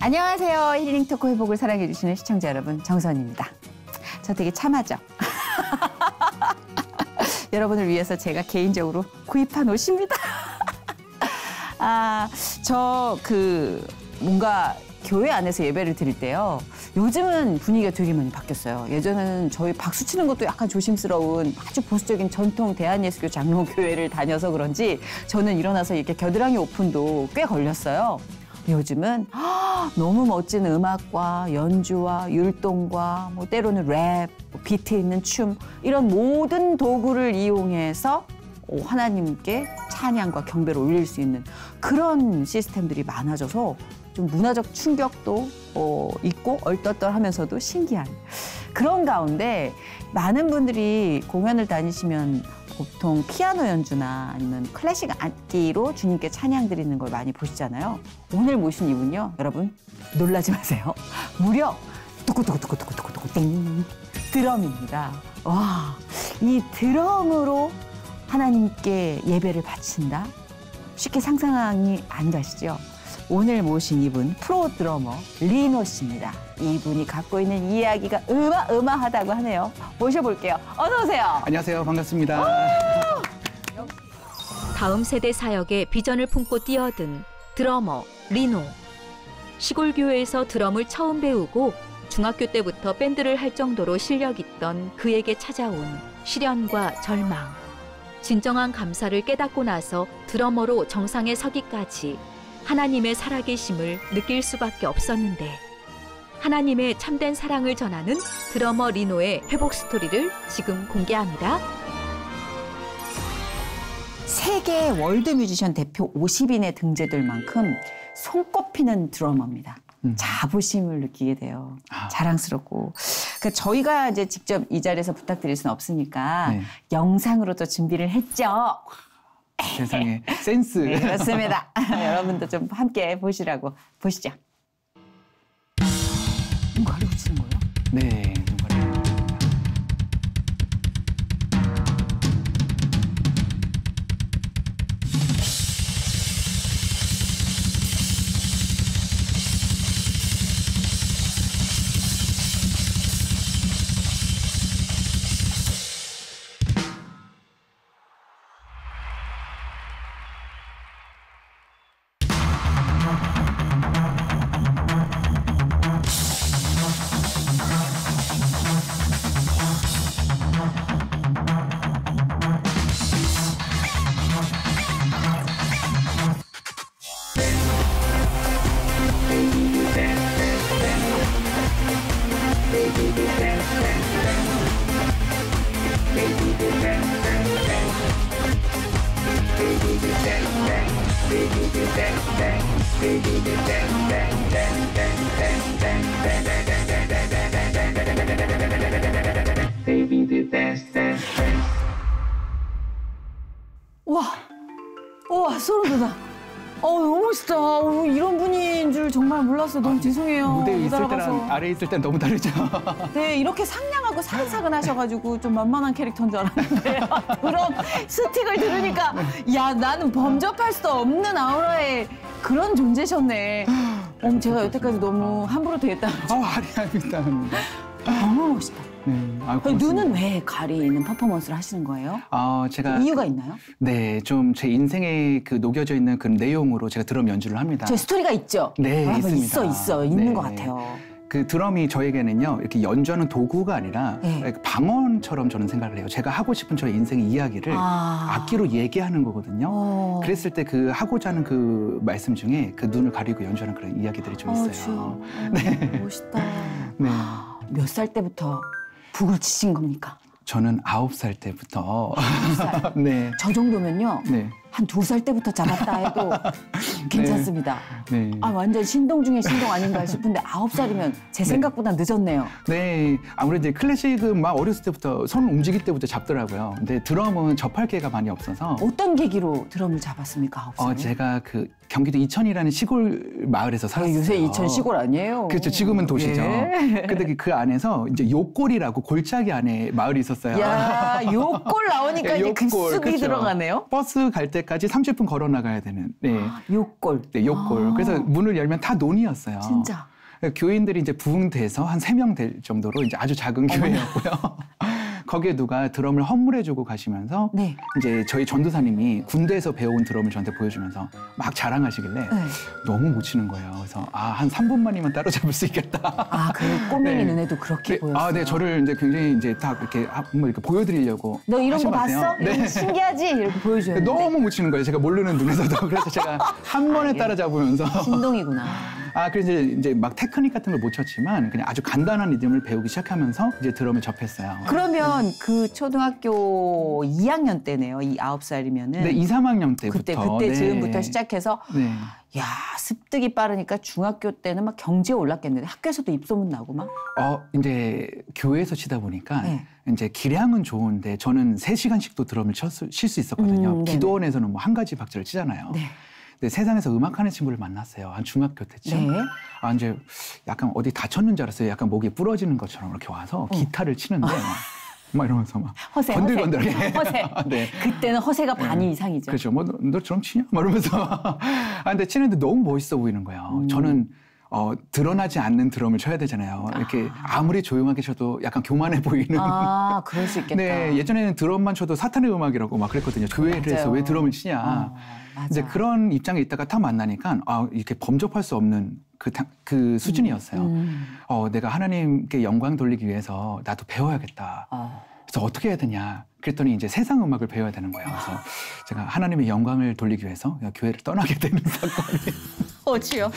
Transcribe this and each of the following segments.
안녕하세요. 힐링 토크 회복을 사랑해주시는 시청자 여러분, 정선입니다. 저 되게 참하죠? 여러분을 위해서 제가 개인적으로 구입한 옷입니다. 아, 저 그 뭔가 교회 안에서 예배를 드릴 때요. 요즘은 분위기가 되게 많이 바뀌었어요. 예전에는 저희 박수 치는 것도 약간 조심스러운 아주 보수적인 전통 대한예수교 장로교회를 다녀서 그런지 저는 일어나서 이렇게 겨드랑이 오픈도 꽤 걸렸어요. 요즘은 너무 멋진 음악과 연주와 율동과 뭐 때로는 랩, 뭐 비트 있는 춤 이런 모든 도구를 이용해서 어, 하나님께 찬양과 경배를 올릴 수 있는 그런 시스템들이 많아져서 좀 문화적 충격도 어, 있고 얼떨떨하면서도 신기한 그런 가운데 많은 분들이 공연을 다니시면 보통 피아노 연주나 아니면 클래식 악기로 주님께 찬양 드리는 걸 많이 보시잖아요. 오늘 모신 이분요, 여러분 놀라지 마세요. 무려 뚜꾸뚜꾸뚜꾸뚜꾸뚜꾸 땡 드럼입니다. 와, 이 드럼으로 하나님께 예배를 바친다? 쉽게 상상이 안 가시죠? 오늘 모신 이분 프로 드러머 리노 씨입니다. 이분이 갖고 있는 이야기가 어마어마하다고 하네요. 모셔볼게요. 어서 오세요. 안녕하세요. 반갑습니다. 다음 세대 사역에 비전을 품고 뛰어든 드러머 리노. 시골 교회에서 드럼을 처음 배우고 중학교 때부터 밴드를 할 정도로 실력 있던 그에게 찾아온 시련과 절망. 진정한 감사를 깨닫고 나서 드러머로 정상에 서기까지 하나님의 살아계심을 느낄 수밖에 없었는데 하나님의 참된 사랑을 전하는 드러머 리노의 회복 스토리를 지금 공개합니다. 세계 월드 뮤지션 대표 50인에 등재될 만큼 손꼽히는 드러머입니다. 음. 자부심을 느끼게 돼요. 아. 자랑스럽고. 그러니까 저희가 이제 직접 이 자리에서 부탁드릴 수는 없으니까 네. 영상으로도 준비를 했죠. 세상에 센스. 네, 그렇습니다. 여러분도 좀 함께 보시라고 보시죠. 눈 가리고 치는 거예요? 네. 몰랐어요. 너무 죄송해요. 무대에 있을 때랑 아래에 있을 때는 너무 다르죠. 네, 이렇게 상냥하고 사근사근하셔가지고 좀 만만한 캐릭터인 줄 알았는데 그런 스틱을 들으니까 야 나는 범접할 수 없는 아우라의 그런 존재셨네. 어, 제가 여태까지 너무 함부로 대했다. 아, 아니합니다. 너무 멋있다. 네. 아, 눈은 왜 가리는 퍼포먼스를 하시는 거예요? 아, 제가 이유가 있나요? 네, 좀 제 인생에 그 녹여져 있는 그 내용으로 제가 드럼 연주를 합니다. 저 스토리가 있죠? 네, 아, 있습니다. 있어, 있어, 있는 네. 것 같아요. 그 드럼이 저에게는요 이렇게 연주하는 도구가 아니라 네. 방언처럼 저는 생각을 해요. 제가 하고 싶은 저의 인생의 이야기를 아. 악기로 얘기하는 거거든요. 어. 그랬을 때 그 하고자 하는 그 말씀 중에 그 눈을 가리고 연주하는 그런 이야기들이 좀 어, 있어요. 어, 네. 멋있다. 네. 몇 살 때부터 북을 치신 겁니까? 저는 아홉 살 때부터. 아홉 살. 네. 저 정도면요. 네. 한 두 살 때부터 잡았다 해도 괜찮습니다. 네. 네. 아 완전 신동 중에 신동 아닌가 싶은데 아홉 살이면 제 네. 생각보다 네. 늦었네요. 네, 아무래도 클래식은 막 어렸을 때부터 손 움직일 때부터 잡더라고요. 근데 드럼은 접할 기회가 많이 없어서. 어떤 계기로 드럼을 잡았습니까 아홉 살? 어, 제가 그 경기도 이천이라는 시골 마을에서 살았어요. 요새 이천 시골 아니에요? 그렇죠. 지금은 도시죠. 예. 근데 그, 그 안에서 이제 요골이라고 골짜기 안에 마을이 있었어요. 야, 요골 나오니까 네, 이제 급습이 그렇죠. 들어가네요. 버스 갈때 때까지 30분 걸어 나가야 되는 네. 아, 요 골. 네, 요골. 아. 그래서 문을 열면 다 논이었어요. 진짜. 교인들이 이제 부흥돼서 한 세 명 될 정도로 이제 아주 작은 교회였고요. 거기에 누가 드럼을 헌물해주고 가시면서 네. 이제 저희 전도사님이 군대에서 배워온 드럼을 저한테 보여주면서 막 자랑하시길래 네. 너무 못 치는 거예요. 그래서 아 한 3분만이면 따라잡을 수 있겠다. 아, 그 꼬맹이 네. 눈에도 그렇게 네, 보였어요. 아, 네, 저를 이제 굉장히 이제 딱 이렇게 아, 뭐 이렇게 보여드리려고. 너 이런 거 봤어? 같아요. 네. 신기하지? 이렇게 보여줘야 돼. 너무 못 치는 거예요. 제가 모르는 눈에서도. 그래서 제가 한 번에 예. 따라잡으면서. 신동이구나. 아, 그래서 이제, 막 테크닉 같은 걸 못 쳤지만 그냥 아주 간단한 리듬을 배우기 시작하면서 이제 드럼을 접했어요. 그러면 그 초등학교 2학년 때네요. 이 9살이면은. 네, 2, 3학년 때부터. 그때 그때 네. 즈음부터 시작해서 네. 야 습득이 빠르니까 중학교 때는 막 경지에 올랐겠는데 학교에서도 입소문 나고 막 어, 이제 교회에서 치다 보니까 네. 이제 기량은 좋은데 저는 3시간씩도 드럼을 칠 수 있었거든요. 음. 기도원에서는 뭐 한 가지 박자를 치잖아요. 네. 근데 세상에서 음악하는 친구를 만났어요. 한 중학교 때쯤. 네. 아, 이제 약간 어디 다쳤는 줄 알았어요. 약간 목이 부러지는 것처럼 이렇게 와서 기타를 치는데 막, 막 이러면서 막 어. 허세 건들건들하게. 허세. 네. 그때는 허세가 반이 이상이죠. 그렇죠. 뭐, 너 드럼 치냐? 막 이러면서. 아, 근데 치는데 너무 멋있어 보이는 거예요. 음. 저는 어, 드러나지 않는 드럼을 쳐야 되잖아요. 이렇게 아 무리 조용하게 쳐도 약간 교만해 보이는. 아 그럴 수 있겠다. 네, 예전에는 드럼만 쳐도 사탄의 음악이라고 막 그랬거든요. 교회에서 맞아요. 왜 드럼을 치냐. 어, 맞아. 이제 그런 입장에 있다가 딱 만나니까 아, 이렇게 범접할 수 없는 그, 당- 그 수준이었어요. 음. 어, 내가 하나님께 영광 돌리기 위해서 나도 배워야겠다. 어. 그래서 어떻게 해야 되냐. 그랬더니 이제 세상 음악을 배워야 되는 거예요. 그래서 제가 하나님의 영광을 돌리기 위해서 교회를 떠나게 되는 사건이. 어치요.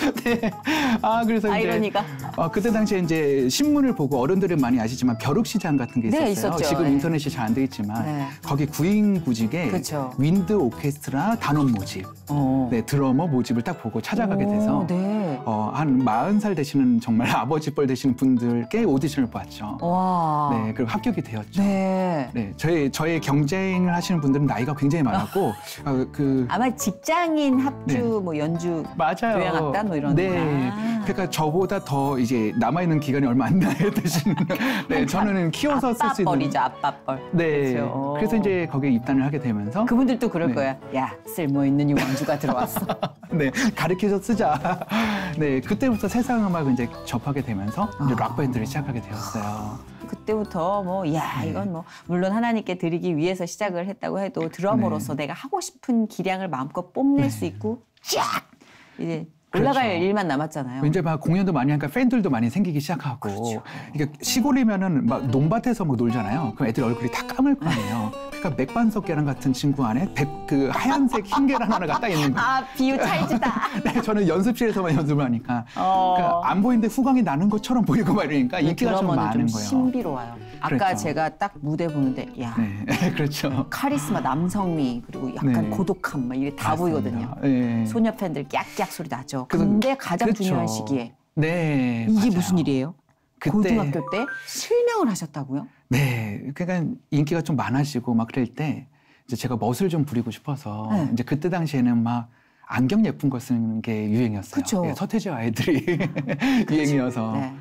아, 그래서. 아이러니가. 어, 그때 당시에 이제 신문을 보고 어른들은 많이 아시지만 벼룩 시장 같은 게 네, 있었어요. 있었죠. 지금 네. 인터넷이 잘 안 돼 있지만 네. 거기 구인 구직에 그쵸. 윈드 오케스트라 단원 모집, 어. 네, 드러머 모집을 딱 보고 찾아가게 돼서 오, 네. 어, 한 40살 되시는 정말 아버지 뻘 되시는 분들께 오디션을 봤죠. 와. 네, 그리고 합격이 되었죠. 네. 네, 저희 저희 경쟁을 하시는 분들은 나이가 굉장히 많았고 어, 그 아마 직장인 합주 네. 뭐 연주 맞아요. 교향악단 뭐 이런 네, 거구나. 그러니까 저보다 더 이제 남아 있는 기간이 얼마 안 나야 되시는. 네, 저는 키워서 쓸 수 있는. 아빠뻘이죠 아빠뻘. 네, 그렇죠. 그래서 이제 거기에 입단을 하게 되면서 그분들도 그럴 네. 거야. 야 쓸모 있는 유망주가 들어왔어. 네 가르쳐서 쓰자. 네, 그때부터 세상 음악을 이제 접하게 되면서 이제 아. 락 밴드를 시작하게 되었어요. 그때부터 뭐야 네. 이건 뭐 물론 하나님께 드리기 위해서 시작을 했다고 해도 드러머로서 내가 하고 싶은 기량을 마음껏 뽐낼 네. 수 있고 쫙 이제 올라갈 그렇죠. 일만 남았잖아요. 이제 막 공연도 많이 하니까 팬들도 많이 생기기 시작하고 그렇죠. 이게 시골이면은 막 논밭에서 막 놀잖아요. 그럼 애들 얼굴이 다 까물 거 아니에요. 그러니까 맥반석 계란 같은 친구 안에 백, 그 하얀색 흰 계란 하나가 딱 있는 거예요. 아 비유 찰지다. 네, 저는 연습실에서만 연습을 하니까 어. 그러니까 안 보이는데 후광이 나는 것처럼 보이고 막 이러니까 인기가 좀 많은 좀 거예요. 신비로워요. 아까 그렇죠. 제가 딱 무대 보는데 야 네, 그렇죠. 카리스마 남성미 그리고 약간 네. 고독함 막 이게 다 맞습니다. 보이거든요. 네. 소녀 팬들 깍깍 소리 나죠. 근데 가장 그렇죠. 중요한 시기에 네, 이게 맞아요. 무슨 일이에요? 그때 고등학교 때 실명을 하셨다고요? 네, 그러니까 인기가 좀 많아지고 막 그럴 때 이제 제가 멋을 좀 부리고 싶어서 네. 이제 그때 당시에는 막 안경 예쁜 거 쓰는 게 유행이었어요. 그쵸. 예, 서태지 아이들이 유행이어서. 네.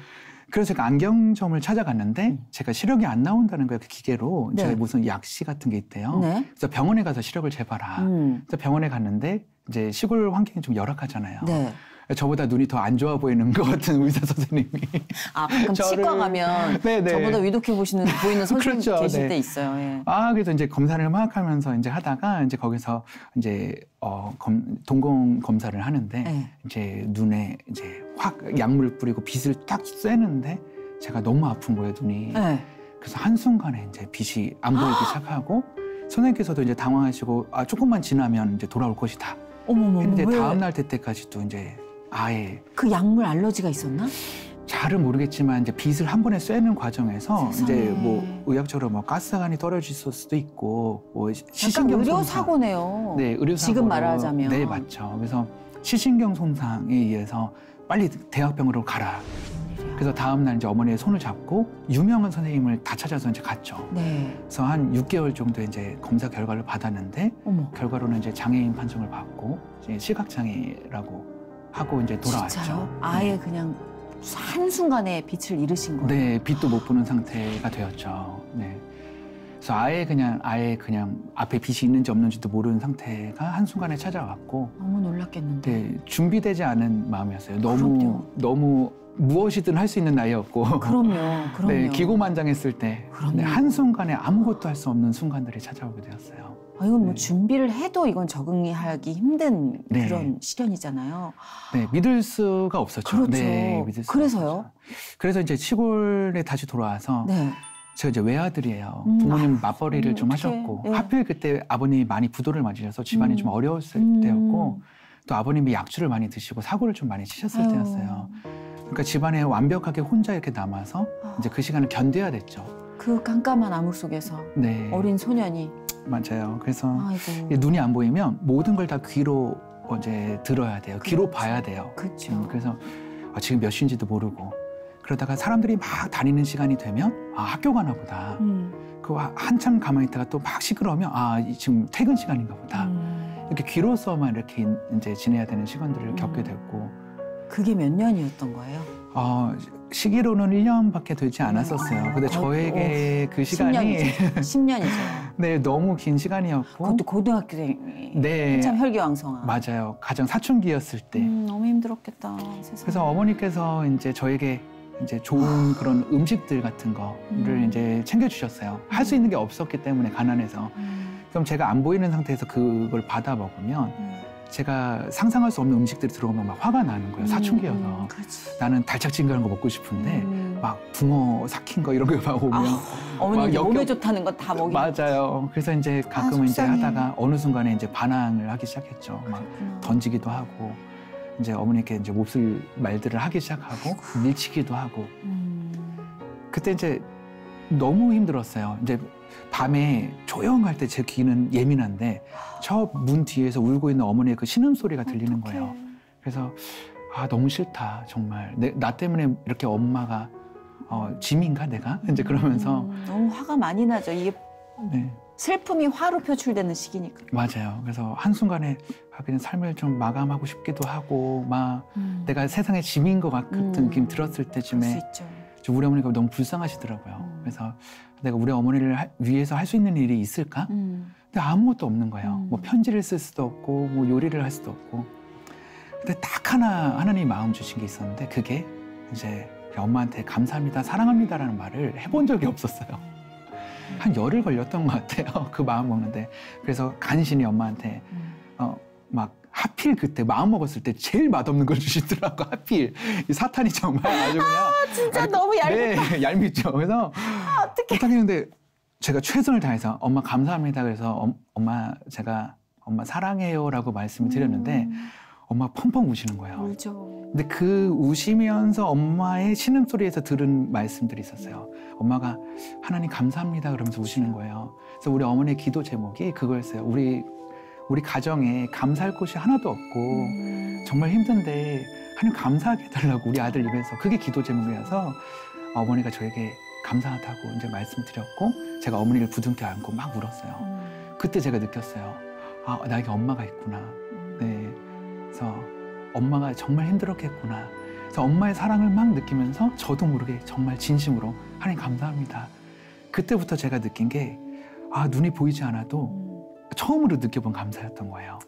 그래서 제가 안경점을 찾아갔는데 제가 시력이 안 나온다는 거예요. 그 기계로. 네. 제가 무슨 약시 같은 게 있대요. 네. 그래서 병원에 가서 시력을 재봐라. 음. 그래서 병원에 갔는데 이제 시골 환경이 좀 열악하잖아요. 네. 저보다 눈이 더 안 좋아 보이는 것 같은 의사 선생님이 아 가끔 저를- 치과 가면 네, 네. 저보다 위독해 보시는 보이는 선생님 그렇죠, 계실 네. 때 있어요. 예. 아 그래서 이제 검사를 막 하면서 이제 하다가 이제 거기서 이제 어 검, 동공 검사를 하는데 네. 이제 눈에 이제 확 약물 뿌리고 빛을 딱 쐬는데 제가 너무 아픈 거예요 눈이 네. 그래서 한 순간에 이제 빛이 안 보이기 시작하고 선생님께서도 이제 당황하시고 아 조금만 지나면 이제 돌아올 것이다 어머머. 했는데 왜? 다음 날 때까지도 이제 아예 그 약물 알러지가 있었나? 잘은 모르겠지만 이제 빛을 한 번에 쐬는 과정에서 세상에. 이제 뭐 의학적으로 뭐 가스관이 떨어질 수도 있고 뭐 시신경 의료. 사고네요. 네, 의료 지금 사고로- 말하자면. 네, 맞죠. 그래서 시신경 손상에 의해서 빨리 대학병으로 가라. 그래서 다음 날 이제 어머니의 손을 잡고 유명한 선생님을 다 찾아서 이제 갔죠. 네. 그래서 한 6개월 정도 이제 검사 결과를 받았는데 어머. 결과로는 이제 장애인 판정을 받고 이제 시각 장애라고 하고 이제 돌아왔죠. 진짜요? 아예 그냥 한 순간에 빛을 잃으신 거예요. 네, 빛도 못 보는 상태가 되었죠. 네. 그래서 아예 그냥 아예 그냥 앞에 빛이 있는지 없는지도 모르는 상태가 한 순간에 찾아왔고 너무 놀랐겠는데. 네, 준비되지 않은 마음이었어요. 너무 그럼요. 너무 무엇이든 할 수 있는 나이였고 그럼요. 그럼요. 네, 기고만장했을 때 그럼요. 네, 한순간에 아무것도 할 수 없는 순간들이 찾아오게 되었어요. 아, 이건 뭐 네. 준비를 해도 이건 적응하기 힘든 네. 그런 시련이잖아요. 네, 믿을 수가 없었죠. 그렇죠. 네, 믿을 수가 그래서요? 없었죠. 그래서 이제 시골에 다시 돌아와서 네. 제가 이제 외아들이에요. 음, 부모님 아, 맞벌이를 음, 좀 어떡해. 하셨고 네. 하필 그때 아버님이 많이 부도를 맞으셔서 집안이 음. 좀 어려웠을 음. 때였고 또 아버님이 약주를 많이 드시고 사고를 좀 많이 치셨을 아유. 때였어요. 그러니까 집안에 완벽하게 혼자 이렇게 남아서 아, 이제 그 시간을 견뎌야 됐죠. 그 깜깜한 암흑 속에서 네, 어린 소년이 맞아요. 그래서 아이고. 눈이 안 보이면 모든 걸 다 귀로 이제 들어야 돼요. 귀로 그렇죠. 봐야 돼요. 그렇죠. 음, 그래서 아, 지금 몇 시인지도 모르고 그러다가 사람들이 막 다니는 시간이 되면 아 학교 가나 보다. 음. 그 한참 가만히 있다가 또 막 시끄러우면 아 이- 지금 퇴근 시간인가 보다. 음. 이렇게 귀로서만 이렇게 이제 지내야 되는 시간들을 음. 겪게 됐고 그게 몇 년이었던 거예요? 어, 시기로는 1년밖에 되지 않았었어요. 근데 어, 저에게 그 시간이 10년이죠. 10년이죠. 네 너무 긴 시간이었고 그것도 고등학생이 네 한참 혈기왕성한. 맞아요. 가장 사춘기였을 때. 음, 너무 힘들었겠다. 세상에. 그래서 어머니께서 이제 저에게 이제 좋은 그런 음식들 같은 거를 음. 이제 챙겨주셨어요. 할 수 있는 게 없었기 때문에 가난해서. 음, 그럼 제가 안 보이는 상태에서 그걸 받아 먹으면 음. 제가 상상할 수 없는 음식들이 들어오면 막 화가 나는 거예요. 사춘기여서. 음. 나는 달짝지근한 거 먹고 싶은데 음. 막 붕어 삭힌 거 이런 거 막 오면 아, 어머니 막 이제 몸에 좋다는 건다 먹이. 맞아요. 그래서 이제 가끔 이제 속상해. 하다가 어느 순간에 이제 반항을 하기 시작했죠. 막 그렇구나. 던지기도 하고 이제 어머니께 이제 몹쓸 말들을 하기 시작하고 밀치기도 하고 음. 그때 이제 너무 힘들었어요. 이제 밤에 조용할 때 제 귀는 예민한데 저 문 뒤에서 울고 있는 어머니의 그 신음 소리가 들리는. 거예요. 그래서 아 너무 싫다 정말 내, 나 때문에 이렇게 엄마가 어, 짐인가 내가 이제 그러면서 음, 너무 화가 많이 나죠. 이게 네 슬픔이 화로 표출되는 시기니까. 맞아요. 그래서 한 순간에 아, 그냥 삶을 좀 마감하고 싶기도 하고 막 음. 내가 세상의 짐인 것 같은 음. 느낌 들었을 때쯤에 우리 어머니가 너무 불쌍하시더라고요. 음. 그래서 내가 우리 어머니를 하- 위해서 할 수 있는 일이 있을까? 음. 근데 아무것도 없는 거예요. 음. 뭐 편지를 쓸 수도 없고 뭐 요리를 할 수도 없고. 근데 딱 하나 하나님이 마음 주신 게 있었는데 그게 이제 엄마한테 감사합니다, 사랑합니다라는 말을 해본 적이 없었어요. 한 열흘 걸렸던 것 같아요. 그 마음 먹는데 그래서 간신히 엄마한테 음. 어막 하필 그때 마음 먹었을 때 제일 맛없는 걸 주시더라고 하필 이 사탄이 정말 아주 그냥 진짜 아니, 너무 얇. 네, 얄밉죠. 그래서 어떡해. 부탁했는데 제가 최선을 다해서 엄마 감사합니다. 그래서 엄, 엄마 제가 엄마 사랑해요라고 말씀을 드렸는데 음. 엄마 펑펑 우시는 거예요. 울죠. 근데 그 우시면서 엄마의 신음소리에서 들은 말씀들이 있었어요. 엄마가 하나님 감사합니다 그러면서 우시는 거예요. 그래서 우리 어머니의 기도 제목이 그거였어요. 우리 우리 가정에 감사할 곳이 하나도 없고 음. 정말 힘든데 하나님 감사하게 해달라고 우리 아들 입에서 그게 기도 제목이어서 어머니가 저에게 감사하다고 이제 말씀드렸고 제가 어머니를 부둥켜 안고 막 울었어요. 음. 그때 제가 느꼈어요. 아 나에게 엄마가 있구나. 음. 네. 그래서 엄마가 정말 힘들었겠구나. 그래서 엄마의 사랑을 막 느끼면서 저도 모르게 정말 진심으로 하나님 감사합니다. 그때부터 제가 느낀 게 아, 눈이 보이지 않아도 음. 처음으로 느껴본 감사였던 거예요.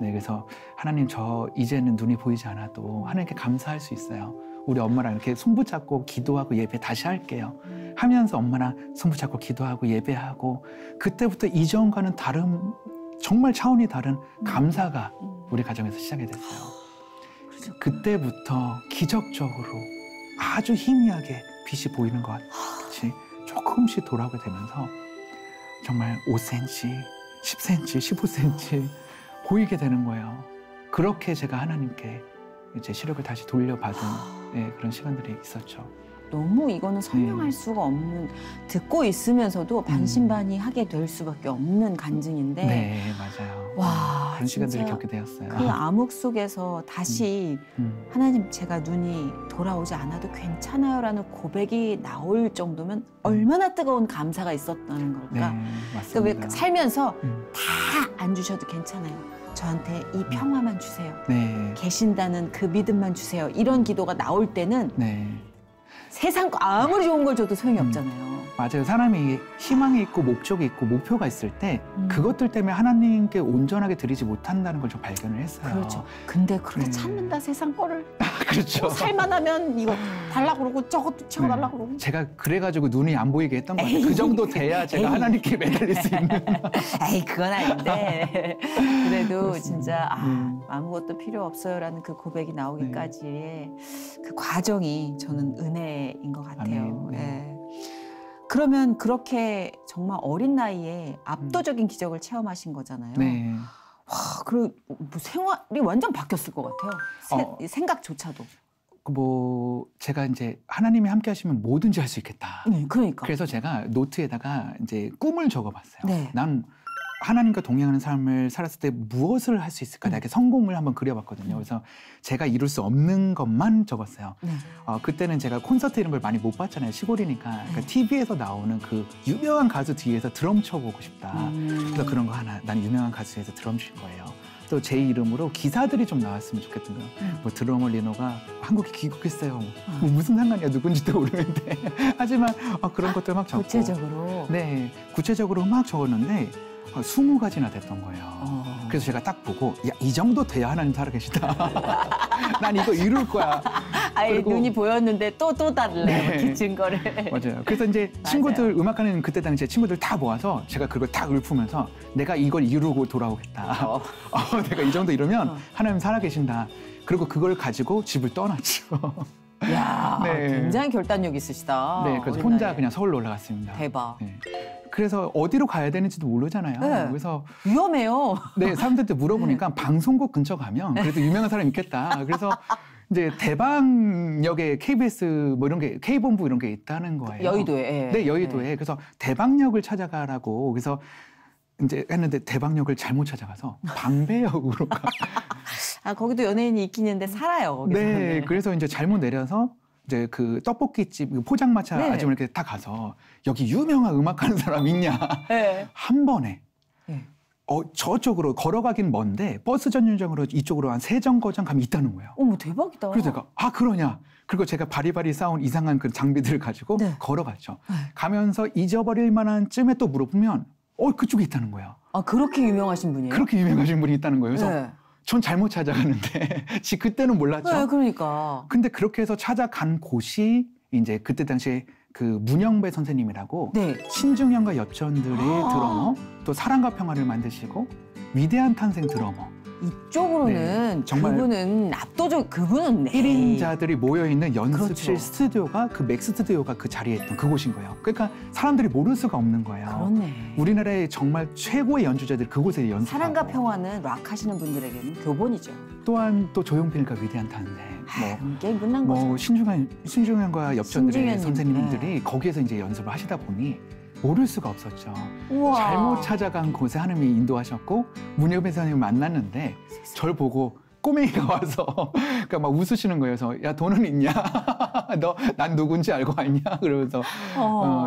네, 그래서 하나님 저 이제는 눈이 보이지 않아도 하나님께 감사할 수 있어요. 우리 엄마랑 이렇게 손붙잡고 기도하고 예배 다시 할게요. 하면서 엄마랑 손붙잡고 기도하고 예배하고 그때부터 이전과는 다른 정말 차원이 다른 감사가 음. 우리 가정에서 시작이 됐어요. 그렇죠. 그때부터 기적적으로 아주 희미하게 빛이 보이는 것 같이 조금씩 돌아오게 되면서 정말 5cm, 10cm, 15cm 보이게 되는 거예요. 그렇게 제가 하나님께 이제 시력을 다시 돌려받은 예, 그런 시간들이 있었죠. 너무 이거는 설명할 네. 수가 없는 듣고 있으면서도 반신반의하게 될 수밖에 없는 간증인데 네, 맞아요. 와, 그런 시간들을 겪게 되었어요. 그 암흑 속에서 다시 음, 하나님 제가 눈이 돌아오지 않아도 괜찮아요라는 고백이 나올 정도면 얼마나 뜨거운 감사가 있었다는 네, 걸까? 그러니까 맞습니다. 왜 살면서 음, 다안 주셔도 괜찮아요. 저한테 이 평화만 주세요. 네, 계신다는 그 믿음만 주세요. 이런 기도가 나올 때는 네. 세상 거 아무리 좋은 걸 줘도 소용이 없잖아요. 맞아요. 사람이 희망이 있고 목적이 있고 목표가 있을 때 음. 그것들 때문에 하나님께 온전하게 드리지 못한다는 걸 좀 발견을 했어요. 그렇죠. 근데 그렇게 네. 찾는다 세상 거를 그렇죠. 살만하면 이거 달라 그러고 저것도 채워달라 네. 그러고. 제가 그래가지고 눈이 안 보이게 했던 같아요. 에이. 그 정도 돼야 제가 에이. 하나님께 매달릴 수 있는. 에이 그건 아닌데 그래도 그렇습니다. 진짜 아, 네. 아무것도 필요 없어요라는 그 고백이 나오기까지의 그 과정이 저는 은혜 인 것 같아요. 아멘. 네. 예. 그러면 그렇게 정말 어린 나이에 압도적인 기적을 체험하신 거잖아요. 네. 와, 그리고 뭐 생활이 완전 바뀌었을 것 같아요. 세- 어. 이 생각조차도. 뭐 제가 이제 하나님이 함께 하시면 뭐든지 할 수 있겠다. 네, 그러니까. 그래서 제가 노트에다가 이제 꿈을 적어봤어요. 네. 난 하나님과 동행하는 삶을 살았을 때 무엇을 할 수 있을까? 음. 나에게 성공을 한번 그려봤거든요. 그래서 제가 이룰 수 없는 것만 적었어요. 네. 어, 그때는 제가 콘서트 이런 걸 많이 못 봤잖아요. 시골이니까. 그러니까 네. TV에서 나오는 그 유명한 가수 뒤에서 드럼 쳐보고 싶다. 음. 그래서 그런 거 하나, 난 유명한 가수에서 드럼 친 거예요. 또 제 이름으로 기사들이 좀 나왔으면 좋겠던 거예요. 음. 뭐 드러머 리노가 한국에 귀국했어요. 아. 뭐 무슨 상관이야 누군지도 모르는데. 하지만 어, 그런 것들 막 적고. 구체적으로. 네, 구체적으로 막 적었는데 어, 20가지나 됐던 거예요. 어. 그래서 제가 딱 보고 야, 이 정도 돼야 하나님 살아계시다. 난 이거 이룰 거야. 아예 눈이 보였는데 또또 다르네. 네. 이렇게 증거를. 맞아요. 그래서 이제 친구들 음악하는 그때 당시에 친구들 다 모아서 제가 그걸 딱 읊으면서 내가 이걸 이루고 돌아오겠다. 어. 어, 내가 이 정도 이루면 어. 하나님 살아계신다. 그리고 그걸 가지고 집을 떠났죠. 야, 네. 굉장히 결단력 있으시다. 네, 그래서 혼자 나이에. 그냥 서울로 올라갔습니다. 대박. 네. 그래서 어디로 가야 되는지도 모르잖아요. 네. 그래서 위험해요. 네, 사람들한테 물어보니까 방송국 근처 가면 그래도 유명한 사람 있겠다. 그래서 이제 대방역에 KBS 뭐 이런 게 K본부 이런 게 있다는 거예요. 여의도에. 예. 네, 여의도에. 그래서 대방역을 찾아가라고 그래서 이제 했는데 대방역을 잘못 찾아가서 방배역으로 가. 아 거기도 연예인이 있긴 있는데 살아요. 거기서. 네, 그래서 이제 잘못 내려서 이제 그 떡볶이집 그 포장마차 네. 아줌마 이렇게 딱 가서 여기 유명한 음악하는 사람 있냐 네. 한 번에 네. 어 저쪽으로 걸어가긴 먼데 버스 전용장으로 이쪽으로 한 세 정거장 가면 있다는 거예요. 어머 대박이다. 그래서 제가 아 그러냐. 그리고 제가 바리바리 쌓은 이상한 그 장비들을 가지고 네. 걸어갔죠. 네. 가면서 잊어버릴 만한 쯤에 또 물어보면 어 그쪽에 있다는 거예요. 아 그렇게 유명하신 분이에요? 그렇게 유명하신 분이 있다는 거예요. 그래서 네. 전 잘못 찾아가는데 지 그때는 몰랐죠. 네, 그러니까. 근데 그렇게 해서 찾아간 곳이 이제 그때 당시에 그 문영배 선생님이라고 네. 신중현과 여천들의 아. 드러머 또 사랑과 평화를 만드시고 위대한 탄생 드러머 이쪽으로는 네, 정말 그분은 압도적 그분은 네. 1인자들이 모여 있는 연습실 그렇죠. 스튜디오가 그 맥 스튜디오가 그 자리에 있던 그곳인 거예요. 그러니까 사람들이 모를 수가 없는 거예요. 그렇네. 우리나라의 정말 최고의 연주자들이 그곳에 연습하고 사랑과 평화는 락 하시는 분들에게는 교본이죠. 또한 또 조용필과 위대한 탄생 뭐 뭐. 뭐 신중한 신중현과 엽전들의 신중현님, 선생님들이 네. 거기에서 이제 연습을 하시다 보니 모를 수가 없었죠. 우와. 잘못 찾아간 곳에 하나님이 인도하셨고 문여배 선생님을 만났는데 절 보고 꼬맹이가 와서 그러니까 막 웃으시는 거예요. 그래서 야 돈은 있냐? 너 난 누군지 알고 왔냐? 그러면서 어.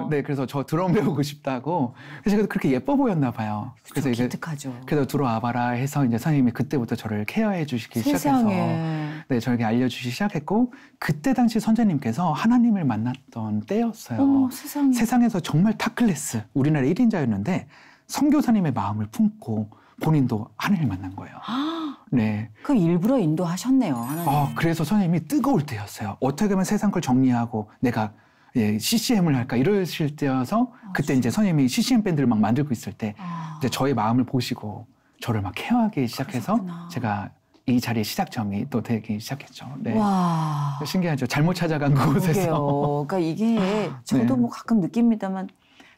어, 네 그래서 저 드럼 배우고 싶다고 그래서 제가 그렇게 예뻐 보였나 봐요. 그래서 이게 기특하죠. 그래서 들어와봐라 해서 이제 선생님이 그때부터 저를 케어해 주시기 시작해서 세상에. 네, 저에게 알려주시기 시작했고 그때 당시 선생님께서 하나님을 만났던 때였어요. 어머 세상에. 세상에서 정말 top class 우리나라 1인자였는데 선교사님의 마음을 품고 본인도 하나님을 만난 거예요. 아, 네. 그 일부러 인도하셨네요. 하나님. 어, 그래서 선생님이 뜨거울 때였어요. 어떻게 하면 세상 걸 정리하고 내가 예, CCM을 할까 이러실 때여서 그때 이제 선생님이 CCM 밴드를 막 만들고 있을 때 아. 이제 저의 마음을 보시고 저를 막 케어하기 시작해서 그러셨구나. 제가 이 자리의 시작점이 또 되기 시작했죠. 네. 와. 신기하죠. 잘못 찾아간 그곳에서. 그러게요. 그러니까 이게 저도 네. 뭐 가끔 느낍니다만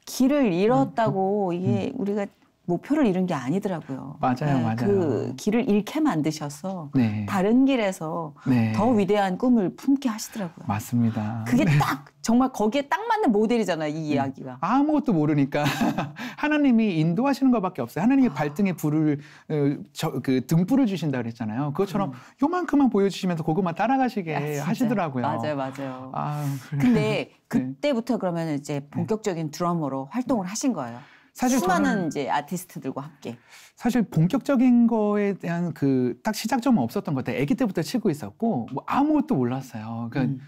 길을 잃었다고 이게 우리가 목표를 잃은 게 아니더라고요. 음. 맞아요, 맞아요. 그 길을 잃게 만드셔서 네. 다른 길에서 네. 더 위대한 꿈을 품게 하시더라고요. 맞습니다. 그게 딱 정말 거기에 딱 맞는 모델이잖아요. 이 이야기가. 아무것도 모르니까 하나님이 인도하시는 것밖에 없어요. 하나님이 발등에 불을 어, 저, 그 등불을 주신다 그랬잖아요. 그것처럼 요만큼만 보여주시면서 그것만 따라가시게 아. 하시더라고요. 맞아요, 맞아요. 아, 그래. 근데 네. 그때부터 그러면 이제 본격적인 드러머로 활동을 하신 거예요. 사실 수많은 이제 아티스트들과 함께. 사실 본격적인 거에 대한 그 딱 시작점은 없었던 것 같아요. 아기 때부터 치고 있었고 뭐 아무것도 몰랐어요. 그러니까 음.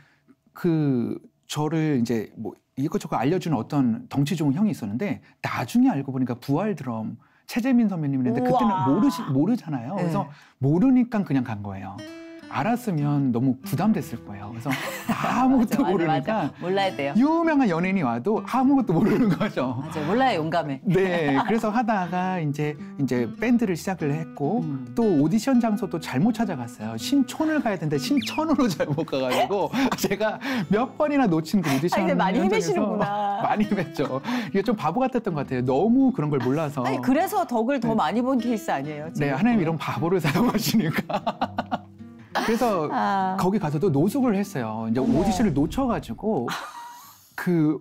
그 저를 이제 뭐 이것저것 알려주는 어떤 덩치 좋은 형이 있었는데 나중에 알고 보니까 부활 드럼 최재민 선배님인데 그때는 모르시 모르잖아요. 네. 그래서 모르니까 그냥 간 거예요. 알았으면 너무 부담됐을 거예요. 그래서 아무것도 맞아, 모르니까 맞아. 몰라야 돼요. 유명한 연예인이 와도 아무것도 모르는 거죠. 맞아요. 몰라야 용감해. 네. 그래서 하다가 이제 이제 밴드를 시작을 했고 음. 또 오디션 장소도 잘못 찾아갔어요. 신촌을 가야 되는데 신천으로 잘못 가가지고 제가 몇 번이나 놓친 그 오디션. 아니, 많이 헤매시는구나. 많이 헤맸죠. 이게 좀 바보 같았던 것 같아요. 너무 그런 걸 몰라서. 아니 그래서 덕을 더 네. 많이 본 케이스 아니에요? 지금? 네, 하나님 이런 바보를 사용하시니까. 그래서 아. 거기 가서도 노숙을 했어요. 이제 어머. 오디션을 놓쳐가지고 그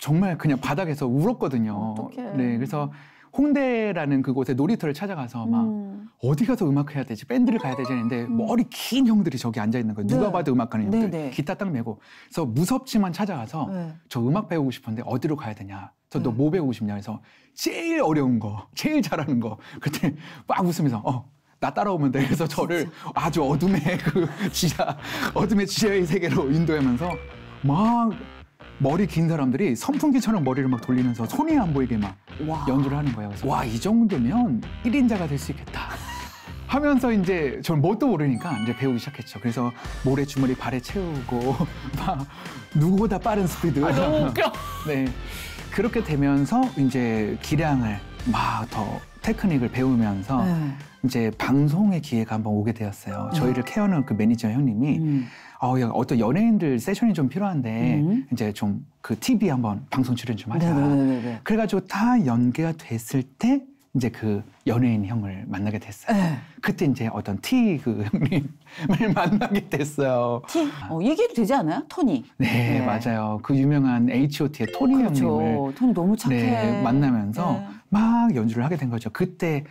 정말 그냥 바닥에서 울었거든요. 어떡해. 네, 그래서 홍대라는 그곳에 놀이터를 찾아가서 막 음. 어디 가서 음악 해야 되지 밴드를 가야 되지 했는데 음. 머리 긴 형들이 저기 앉아 있는 거예요. 누가 네. 봐도 음악하는 형들 네, 네. 기타 딱 메고 그래서 무섭지만 찾아가서 네. 저 음악 배우고 싶은데 어디로 가야 되냐. 저너 네. 뭐 배우고 싶냐 해서 제일 어려운 거, 제일 잘하는 거 그때 막 웃으면서 어 나 따라오면 돼. 그래서 저를 아주 어둠의 그 지하, 어둠의 지하의 세계로 인도하면서 막 머리 긴 사람들이 선풍기처럼 머리를 막 돌리면서 손이 안 보이게 막 와. 연주를 하는 거예요. 그래서 와, 이 정도면 1인자가 될 수 있겠다. 하면서 이제 저는 뭣도 모르니까 이제 배우기 시작했죠. 그래서 모래 주머니 발에 채우고 막 누구보다 빠른 스피드. 아, 너무 웃겨. 네. 그렇게 되면서 이제 기량을 막 더 테크닉을 배우면서 네. 이제 방송의 기회가 한번 오게 되었어요. 네. 저희를 케어하는 그 매니저 형님이 음. 어, 어떤 연예인들 세션이 좀 필요한데 음. 이제 좀 그 TV 한번 방송 출연 좀 하자. 네네네네. 그래가지고 다 연계가 됐을 때 이제 그 연예인 형을 만나게 됐어요. 네. 그때 이제 어떤 티그 형님을 만나게 됐어요. 티? 어, 얘기해도 되지 않아요? 토니. 네, 네. 맞아요. 그 유명한 H.O.T의 토니 그렇죠. 형님을 토니 너무 착해. 네, 만나면서 네. 막 연주를 하게 된 거죠. 그때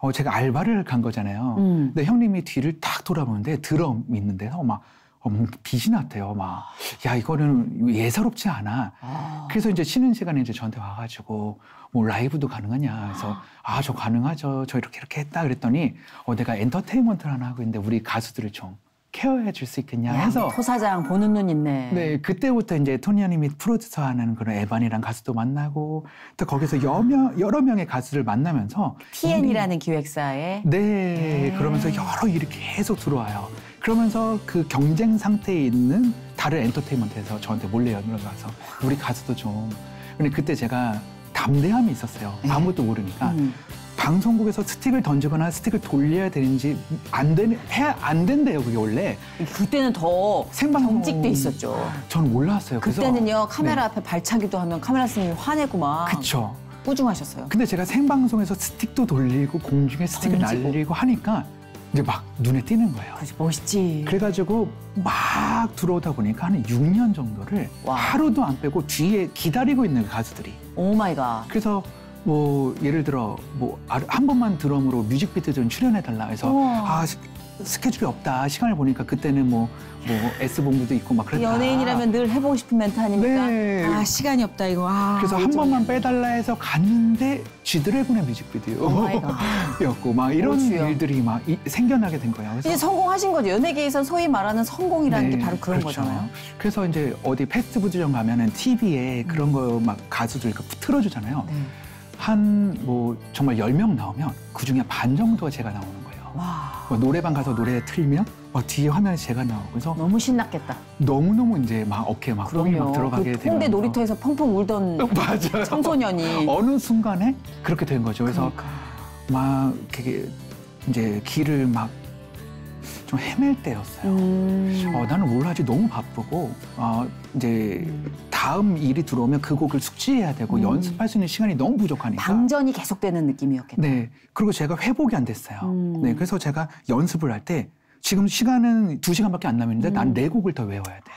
어, 제가 알바를 간 거잖아요. 음. 근데 형님이 뒤를 딱 돌아보는데 드럼 있는데요. 막 어, 뭐 빛이 났대요. 막, 야, 이거는 예사롭지 않아. 아. 그래서 이제 쉬는 시간에 이제 저한테 와가지고, 뭐 라이브도 가능하냐. 그래서, 아, 저 가능하죠. 저 이렇게 이렇게 했다. 그랬더니, 어, 내가 엔터테인먼트를 하나 하고 있는데, 우리 가수들을 좀 케어해 줄 수 있겠냐 해서 토사장 보는 눈 있네. 네, 그때부터 이제 토니아님이 프로듀서하는 그런 에반이란 가수도 만나고 또 거기서 여러, 여러 명의 가수를 만나면서 TN이라는 기획사에 네, 네, 그러면서 여러 일이 계속 들어와요. 그러면서 그 경쟁 상태에 있는 다른 엔터테인먼트에서 저한테 몰래 연락을 와서 우리 가수도 좀 근데 그때 제가 담대함이 있었어요. 네. 아무것도 모르니까. 음. 방송국에서 스틱을 던지거나 스틱을 돌려야 되는지 안 되는데 안 된대요 그게 원래 그때는 더 생방송 찍돼 있었죠. 저는 몰랐어요. 그때는요 카메라 네. 앞에 발차기도 하면 카메라 스님이 화내고 막. 그쵸. 꾸중하셨어요. 근데 제가 생방송에서 스틱도 돌리고 공중에 스틱을 던지고. 날리고 하니까 이제 막 눈에 띄는 거예요. 그치, 멋있지. 그래가지고 막 들어오다 보니까 한 6년 정도를 와. 하루도 안 빼고 뒤에 기다리고 있는 가수들이. oh my god. 그래서 뭐 예를 들어 뭐 한 번만 드럼으로 뮤직비디오 좀 출연해 달라 해서 우와. 아 스케줄이 없다 시간을 보니까 그때는 뭐뭐 뭐 S본부도 있고 막 그랬다. 연예인이라면 늘 해보고 싶은 멘트 아닙니까? 네. 아 시간이 없다 이거. 아, 그래서 한 번만 빼달라 해서 갔는데 쥐드래곤의 뮤직비디오였고 막 이런 오주요. 일들이 막 이, 생겨나게 된 거예요. 그래서 이제 성공하신 거죠. 연예계에서 소위 말하는 성공이라는 네, 게 바로 그런 그렇죠. 거잖아요. 그래서 이제 어디 패스트푸드점 가면은 TV에 그런 음. 거막 가수들 틀어주잖아요. 네. 한 뭐 정말 열 명 나오면 그 중에 반 정도가 제가 나오는 거예요. 와. 뭐 노래방 가서 노래 틀면 막 뒤에 화면에 제가 나오고 그래서 너무 신났겠다. 너무 이제 막 어깨 막 뽕이 막 들어가게 되고 그 홍대 놀이터에서 펑펑 울던 맞아요. 청소년이 어느 순간에 그렇게 된 거죠. 그래서 그러니까. 막 이렇게 이제 길을 막 좀 헤맬 때였어요. 음. 어, 나는 뭘 하지 너무 바쁘고 어, 이제 다음 일이 들어오면 그 곡을 숙지해야 되고 음. 연습할 수 있는 시간이 너무 부족하니까 방전이 계속되는 느낌이었겠네요. 네. 그리고 제가 회복이 안 됐어요. 음. 네. 그래서 제가 연습을 할 때 지금 시간은 두 시간밖에 안 남았는데 음. 난네 곡을 더 외워야 돼.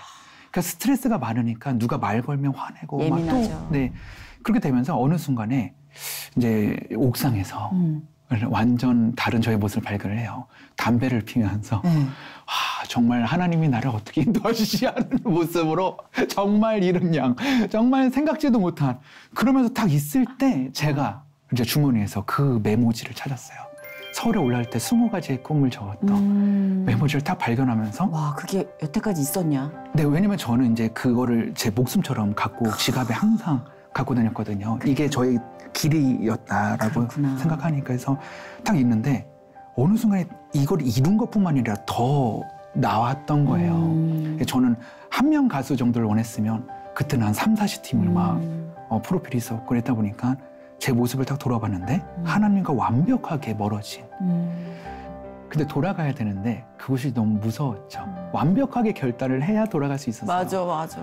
그러니까 스트레스가 많으니까 누가 말 걸면 화내고 막또 네. 그렇게 되면서 어느 순간에 이제 옥상에서 음. 완전 다른 저의 모습을 발견을 해요. 담배를 피면서 네. 아, 정말 하나님이 나를 어떻게 인도하시지 않은 모습으로 정말 이른 양, 정말 생각지도 못한 그러면서 딱 있을 때 제가 이제 주머니에서 그 메모지를 찾았어요. 서울에 올라갈 때 스무 가지의 꿈을 적었던 음. 메모지를 딱 발견하면서 와 그게 여태까지 있었냐? 네 왜냐면 저는 이제 그거를 제 목숨처럼 갖고 지갑에 항상 갖고 다녔거든요. 이게 저의 길이었다라고 그렇구나. 생각하니까 해서 딱 있는데 어느 순간에 이걸 이룬 것뿐만 아니라 더 나왔던 거예요. 음. 저는 한 명 가수 정도를 원했으면 그때는 한 3, 40팀을 음. 막 어, 프로필이 있었고 그랬다 보니까 제 모습을 딱 돌아봤는데 음. 하나님과 완벽하게 멀어진 음. 근데 돌아가야 되는데 그곳이 너무 무서웠죠. 음. 완벽하게 결단을 해야 돌아갈 수 있었어요. 맞아, 맞아.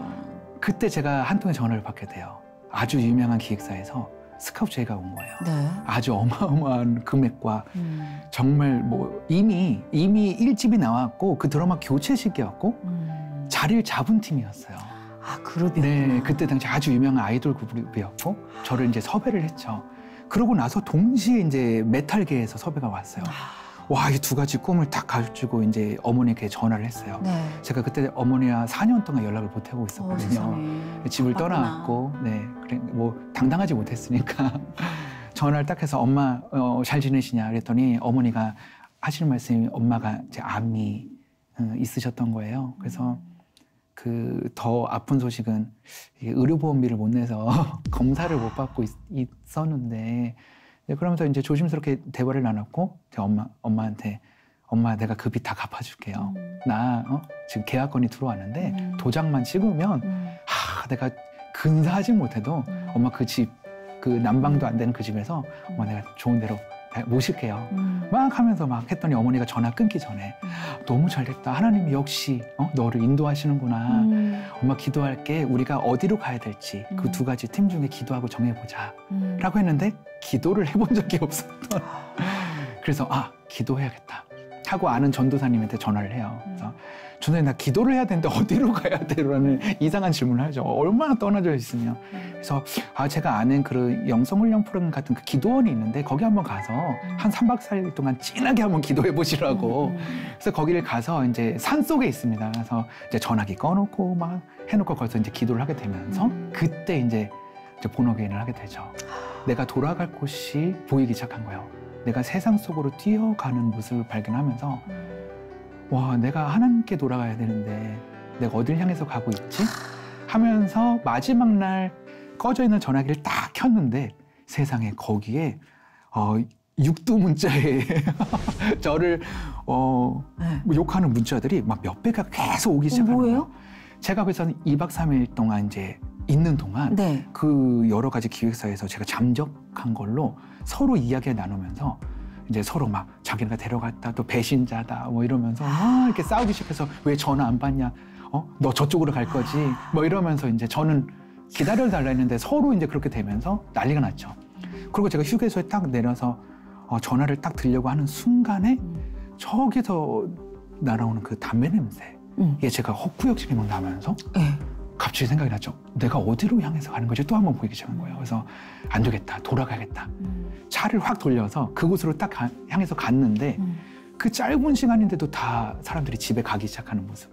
그때 제가 한 통의 전화를 받게 돼요. 아주 유명한 기획사에서 스카우트 제의가 온 거예요. 네. 아주 어마어마한 금액과 음. 정말 뭐 이미 이미 일집이 나왔고 그 드라마 교체 시기였고 음. 자리를 잡은 팀이었어요. 아 그룹이 네, 그때 당시 아주 유명한 아이돌 그룹이었고 저를 이제 섭외를 했죠. 그러고 나서 동시에 이제 메탈계에서 섭외가 왔어요. 아. 와, 이 두 가지 꿈을 딱 가지고 이제 어머니께 전화를 했어요. 네. 제가 그때 어머니와 4년 동안 연락을 못 하고 있었거든요. 어, 집을 떠나왔고, 네, 그래 뭐 당당하지 못했으니까 전화를 딱 해서 엄마 어, 잘 지내시냐 그랬더니 어머니가 하시는 말씀이 엄마가 제 암이 어, 있으셨던 거예요. 그래서 그 더 아픈 소식은 의료보험비를 못 내서 검사를 못 받고 있, 었는데 네, 그러면서 이제 조심스럽게 대화를 나눴고 제 엄마 엄마한테 엄마 내가 급이 다 갚아줄게요. 음. 나 어? 지금 계약건이 들어왔는데 음. 도장만 찍으면 음. 하 내가 근사하지 못해도 음. 엄마 그집그 난방도 안 되는 그 집에서 엄마 내가 좋은 데로 모실게요. 음. 막 하면서 막 했더니 어머니가 전화 끊기 전에 음. 너무 잘 됐다. 하나님이 역시 어? 너를 인도하시는구나. 음. 엄마 기도할게. 우리가 어디로 가야 될지 그 음. 두 가지 팀 중에 기도하고 정해보자. 음. 라고 했는데 기도를 해본 적이 없었던. 그래서 아 기도해야겠다. 하고 아는 전도사님한테 전화를 해요. 그래서 전도사님 나 기도를 해야 되는데 어디로 가야 돼라는 이상한 질문을 하죠. 얼마나 떠나져 있으면. 그래서 아 제가 아는 그 영성훈련 프로그램 같은 그 기도원이 있는데 거기 한번 가서 한 3박 4일 동안 진하게 한번 기도해 보시라고. 그래서 거기를 가서 이제 산 속에 있습니다. 그래서 이제 전화기 꺼놓고 막 해놓고 거기서 이제 기도를 하게 되면서 그때 이제 이제 본어게인을 하게 되죠. 내가 돌아갈 곳이 보이기 시작한 거예요. 내가 세상 속으로 뛰어가는 모습을 발견하면서 와 내가 하나님께 돌아가야 되는데 내가 어딜 향해서 가고 있지? 하면서 마지막 날 꺼져 있는 전화기를 딱 켰는데 세상에 거기에 어, 육두 문자에 저를 어, 네. 뭐 욕하는 문자들이 막 몇 배가 계속 오기 시작하는 거예요. 제가 그래서 2박 3일 동안 이제 있는 동안 네. 그 여러 가지 기획사에서 제가 잠적한 걸로 서로 이야기를 나누면서 이제 서로 막 자기가 데려갔다 또 배신자다 뭐 이러면서 막 이렇게 싸우기 시작해서 왜 전화 안 받냐 어 너 저쪽으로 갈 거지 뭐 이러면서 이제 저는 기다려 달라 했는데 서로 이제 그렇게 되면서 난리가 났죠. 그리고 제가 휴게소에 딱 내려서 어, 전화를 딱 들려고 하는 순간에 저기서 날아오는 그 담배 냄새 음. 이게 제가 헛구역질이 막 나면서 네. 갑자기 생각이 났죠. 내가 어디로 향해서 가는 거지? 또 한 번 보이기 시작한 거예요. 그래서 안 되겠다. 돌아가겠다. 음. 차를 확 돌려서 그곳으로 딱 가, 향해서 갔는데 음. 그 짧은 시간인데도 다 사람들이 집에 가기 시작하는 모습.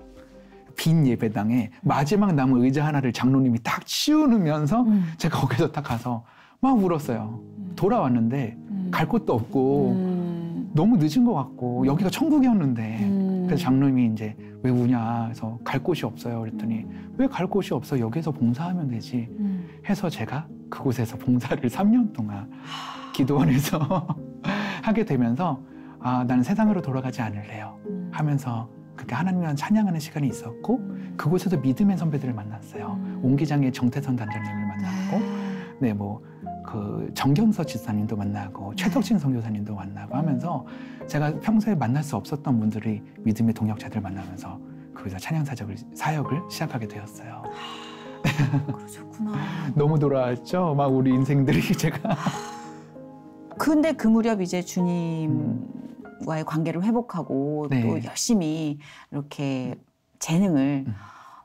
빈 예배당에 마지막 남은 의자 하나를 장로님이 딱 치우면서 음. 제가 거기서 딱 가서 막 울었어요. 음. 돌아왔는데 음. 갈 곳도 없고 음. 너무 늦은 것 같고 여기가 천국이었는데 그래서 장로님이 이제 왜 우냐? 해서 갈 곳이 없어요. 그랬더니 왜 갈 곳이 없어? 여기서 봉사하면 되지. 음. 해서 제가 그곳에서 봉사를 3년 동안 기도원에서 하게 되면서 아 나는 세상으로 돌아가지 않을래요. 음. 하면서 그렇게 하나님과 찬양하는 시간이 있었고 음. 그곳에서 믿음의 선배들을 만났어요. 옹기장의 정태선 단장님을 만났고 네 뭐 그 정경서 지사님도 만나고 최덕진 선교사님도 만나고 하면서 제가 평소에 만날 수 없었던 분들이 믿음의 동역자들 만나면서 거기서 찬양 사역을, 사역을 시작하게 되었어요. 그러셨구나. 너무 돌아왔죠? 막 우리 인생들이 제가. 근데 그 무렵 이제 주님과의 관계를 회복하고 네. 또 열심히 이렇게 재능을 음.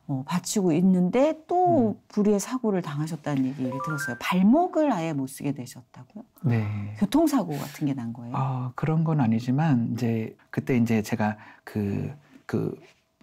어, 바치고 있는데 또 음. 불의의 사고를 당하셨다는 얘기를 들었어요. 발목을 아예 못 쓰게 되셨다고요? 네. 교통사고 같은 게 난 거예요? 아, 그런 건 아니지만 이제 그때 이제 제가 그, 그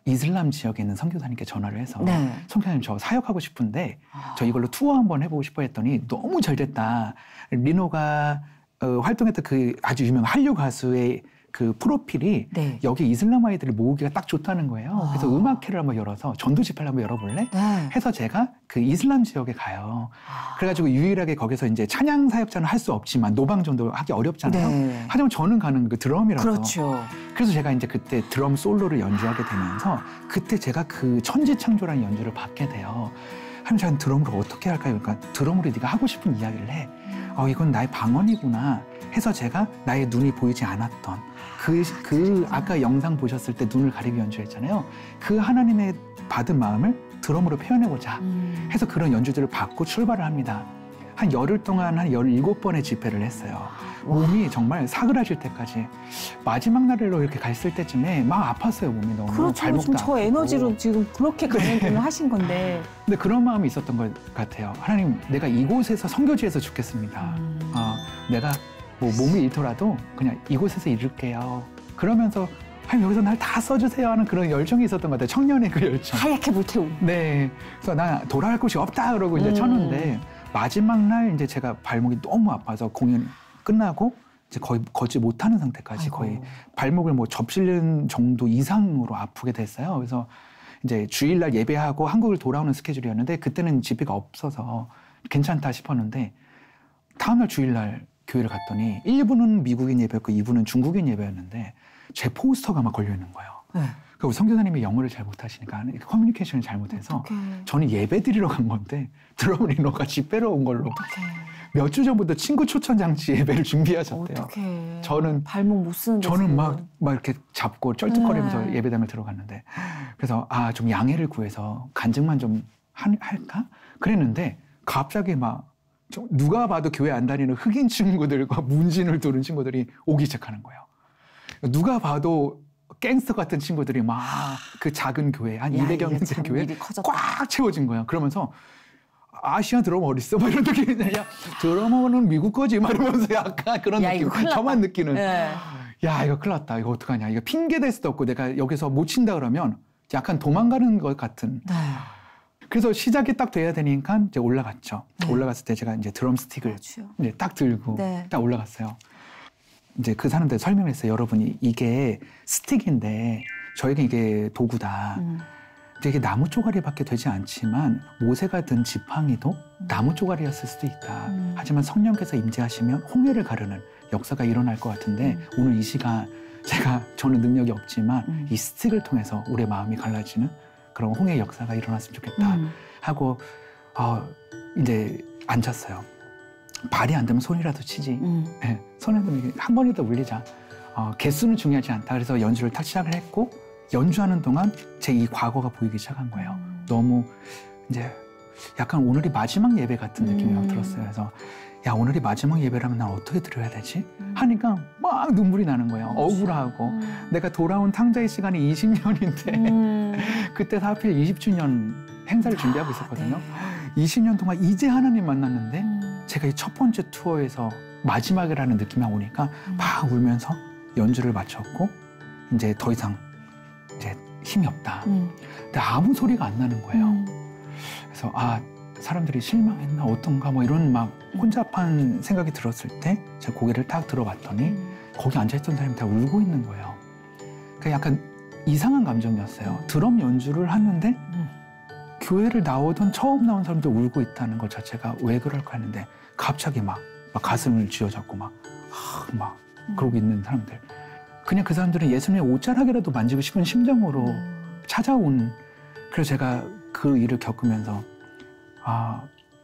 이슬람 지역에 있는 선교사님께 전화를 해서 네. 선교사님 저 사역하고 싶은데 아. 저 이걸로 투어 한번 해보고 싶어 했더니 너무 잘 됐다. 리노가 어, 활동했던 그 아주 유명한 한류 가수의 그 프로필이 네. 여기 이슬람 아이들을 모으기가 딱 좋다는 거예요. 아. 그래서 음악회를 한번 열어서 전도 집회를 한번 열어볼래? 네. 해서 제가 그 이슬람 지역에 가요. 아. 그래가지고 유일하게 거기서 이제 찬양 사역자는 할 수 없지만 노방 정도 하기 어렵잖아요. 네. 하지만 저는 가는 그 드럼이라서. 그렇죠. 그래서 제가 이제 그때 드럼 솔로를 연주하게 되면서 그때 제가 그 천지창조라는 연주를 받게 돼요. 하면 제가 드럼으로 어떻게 할까요? 그러니까 드럼으로 네가 하고 싶은 이야기를 해. 어, 이건 나의 방언이구나 해서 제가 나의 눈이 보이지 않았던 그, 그 아까 영상 보셨을 때 눈을 가리고 연주했잖아요. 그 하나님의 받은 마음을 드럼으로 표현해보자 음. 해서 그런 연주들을 받고 출발을 합니다. 한 열흘 동안 한 열일곱 번의 집회를 했어요. 몸이 정말 사그라질 때까지 마지막 날로 이렇게 갔을 때쯤에 막 아팠어요 몸이 너무 그렇죠. 지금 저 에너지로 지금 그렇게 강연을 네. 하신 건데. 근데 그런 마음이 있었던 것 같아요. 하나님, 내가 이곳에서 선교지에서 죽겠습니다. 음. 어, 내가 뭐 몸이 잃더라도 그냥 이곳에서 잃을게요. 그러면서 하나님 여기서 날 다 써주세요 하는 그런 열정이 있었던 것 같아요. 청년의 그 열정. 하얗게 불태운. 네. 그래서 나 돌아갈 곳이 없다 그러고 이제 음. 쳤는데 마지막 날 이제 제가 발목이 너무 아파서 공연 끝나고 이제 거의 걷지 못하는 상태까지 아이고. 거의 발목을 뭐 접실는 정도 이상으로 아프게 됐어요. 그래서 이제 주일날 예배하고 한국을 돌아오는 스케줄이었는데 그때는 집회가 없어서 괜찮다 싶었는데 다음날 주일날 교회를 갔더니 1부는 미국인 예배였고 2부는 중국인 예배였는데 제 포스터가 막 걸려 있는 거예요. 네. 그리고 성교사님이 영어를 잘 못하시니까 커뮤니케이션을 잘 못해서 어떡해. 저는 예배 드리러 간 건데 드러머리너가 집배러 온 걸로 몇 주 전부터 친구 초청 장치 예배를 준비하셨대요. 어떡해. 저는 발목 못 쓰는데 저는 막, 막 이렇게 잡고 쩔뚝거리면서 네. 예배당을 들어갔는데 그래서 아 좀 양해를 구해서 간증만 좀 하, 할까 그랬는데 갑자기 막 누가 봐도 교회 안 다니는 흑인 친구들과 문진을 두른 친구들이 오기 시작하는 거예요. 누가 봐도 갱스터 같은 친구들이 막 그 작은 교회 한 야, 200여 명 된 교회 꽉 채워진 거야. 그러면서 아시아 드러머 어딨어? 막 이런 느낌이 야 드러머는 미국 거지? 막 이러면서 약간 그런 야, 느낌. 저만 느끼는. 네. 야 이거 큰일 났다. 이거 어떡하냐. 이거 핑계 될 수도 없고 내가 여기서 못 친다 그러면 약간 도망가는 것 같은. 네. 그래서 시작이 딱 돼야 되니까 이제 올라갔죠. 네. 올라갔을 때 제가 이제 드럼 스틱을 그렇죠. 이제 딱 들고 네. 딱 올라갔어요. 이제 그 사람들 설명했어요. 여러분이 이게 스틱인데 저에게 이게 도구다. 음. 이게 나무 쪼가리밖에 되지 않지만 모세가 든 지팡이도 음. 나무 쪼가리였을 수도 있다. 음. 하지만 성령께서 임재하시면 홍해를 가르는 역사가 일어날 것 같은데 음. 오늘 이 시간 제가 저는 능력이 없지만 음. 이 스틱을 통해서 우리의 마음이 갈라지는 그런 홍해 역사가 일어났으면 좋겠다 음. 하고 어, 이제 앉았어요. 발이 안 되면 손이라도 치지. 음. 네, 손에도 한 번이라도 울리자. 어, 개수는 중요하지 않다. 그래서 연주를 딱 시작을 했고 연주하는 동안 제 이 과거가 보이기 시작한 거예요. 음. 너무 이제 약간 오늘이 마지막 예배 같은 느낌이 막 음. 들었어요. 그래서 야 오늘이 마지막 예배라면 난 어떻게 드려야 되지? 음. 하니까 막 눈물이 나는 거예요. 억울하고 음. 내가 돌아온 탕자의 시간이 20년인데 음. 그때 하필 20주년 행사를 아, 준비하고 있었거든요. 네. 20년 동안 이제 하나님 만났는데 음. 제가 이 첫 번째 투어에서 마지막이라는 느낌이 오니까 음. 막 울면서 연주를 마쳤고 이제 더 이상 이제 힘이 없다. 음. 근데 아무 소리가 안 나는 거예요. 그래서 아 사람들이 실망했나 어떤가 뭐 이런 막 혼잡한 생각이 들었을 때 제가 고개를 딱 들어봤더니 음. 거기 앉아있던 사람이 다 울고 있는 거예요. 그 약간 이상한 감정이었어요. 드럼 연주를 하는데 음. 교회를 나오던 처음 나온 사람들 울고 있다는 것 자체가 왜 그럴까 했는데 갑자기 막, 막 가슴을 쥐어잡고 막, 아, 막 음. 그러고 있는 사람들. 그냥 그 사람들은 예수님의 옷자락이라도 만지고 싶은 심정으로 음. 찾아온 그래서 제가 그 일을 겪으면서 아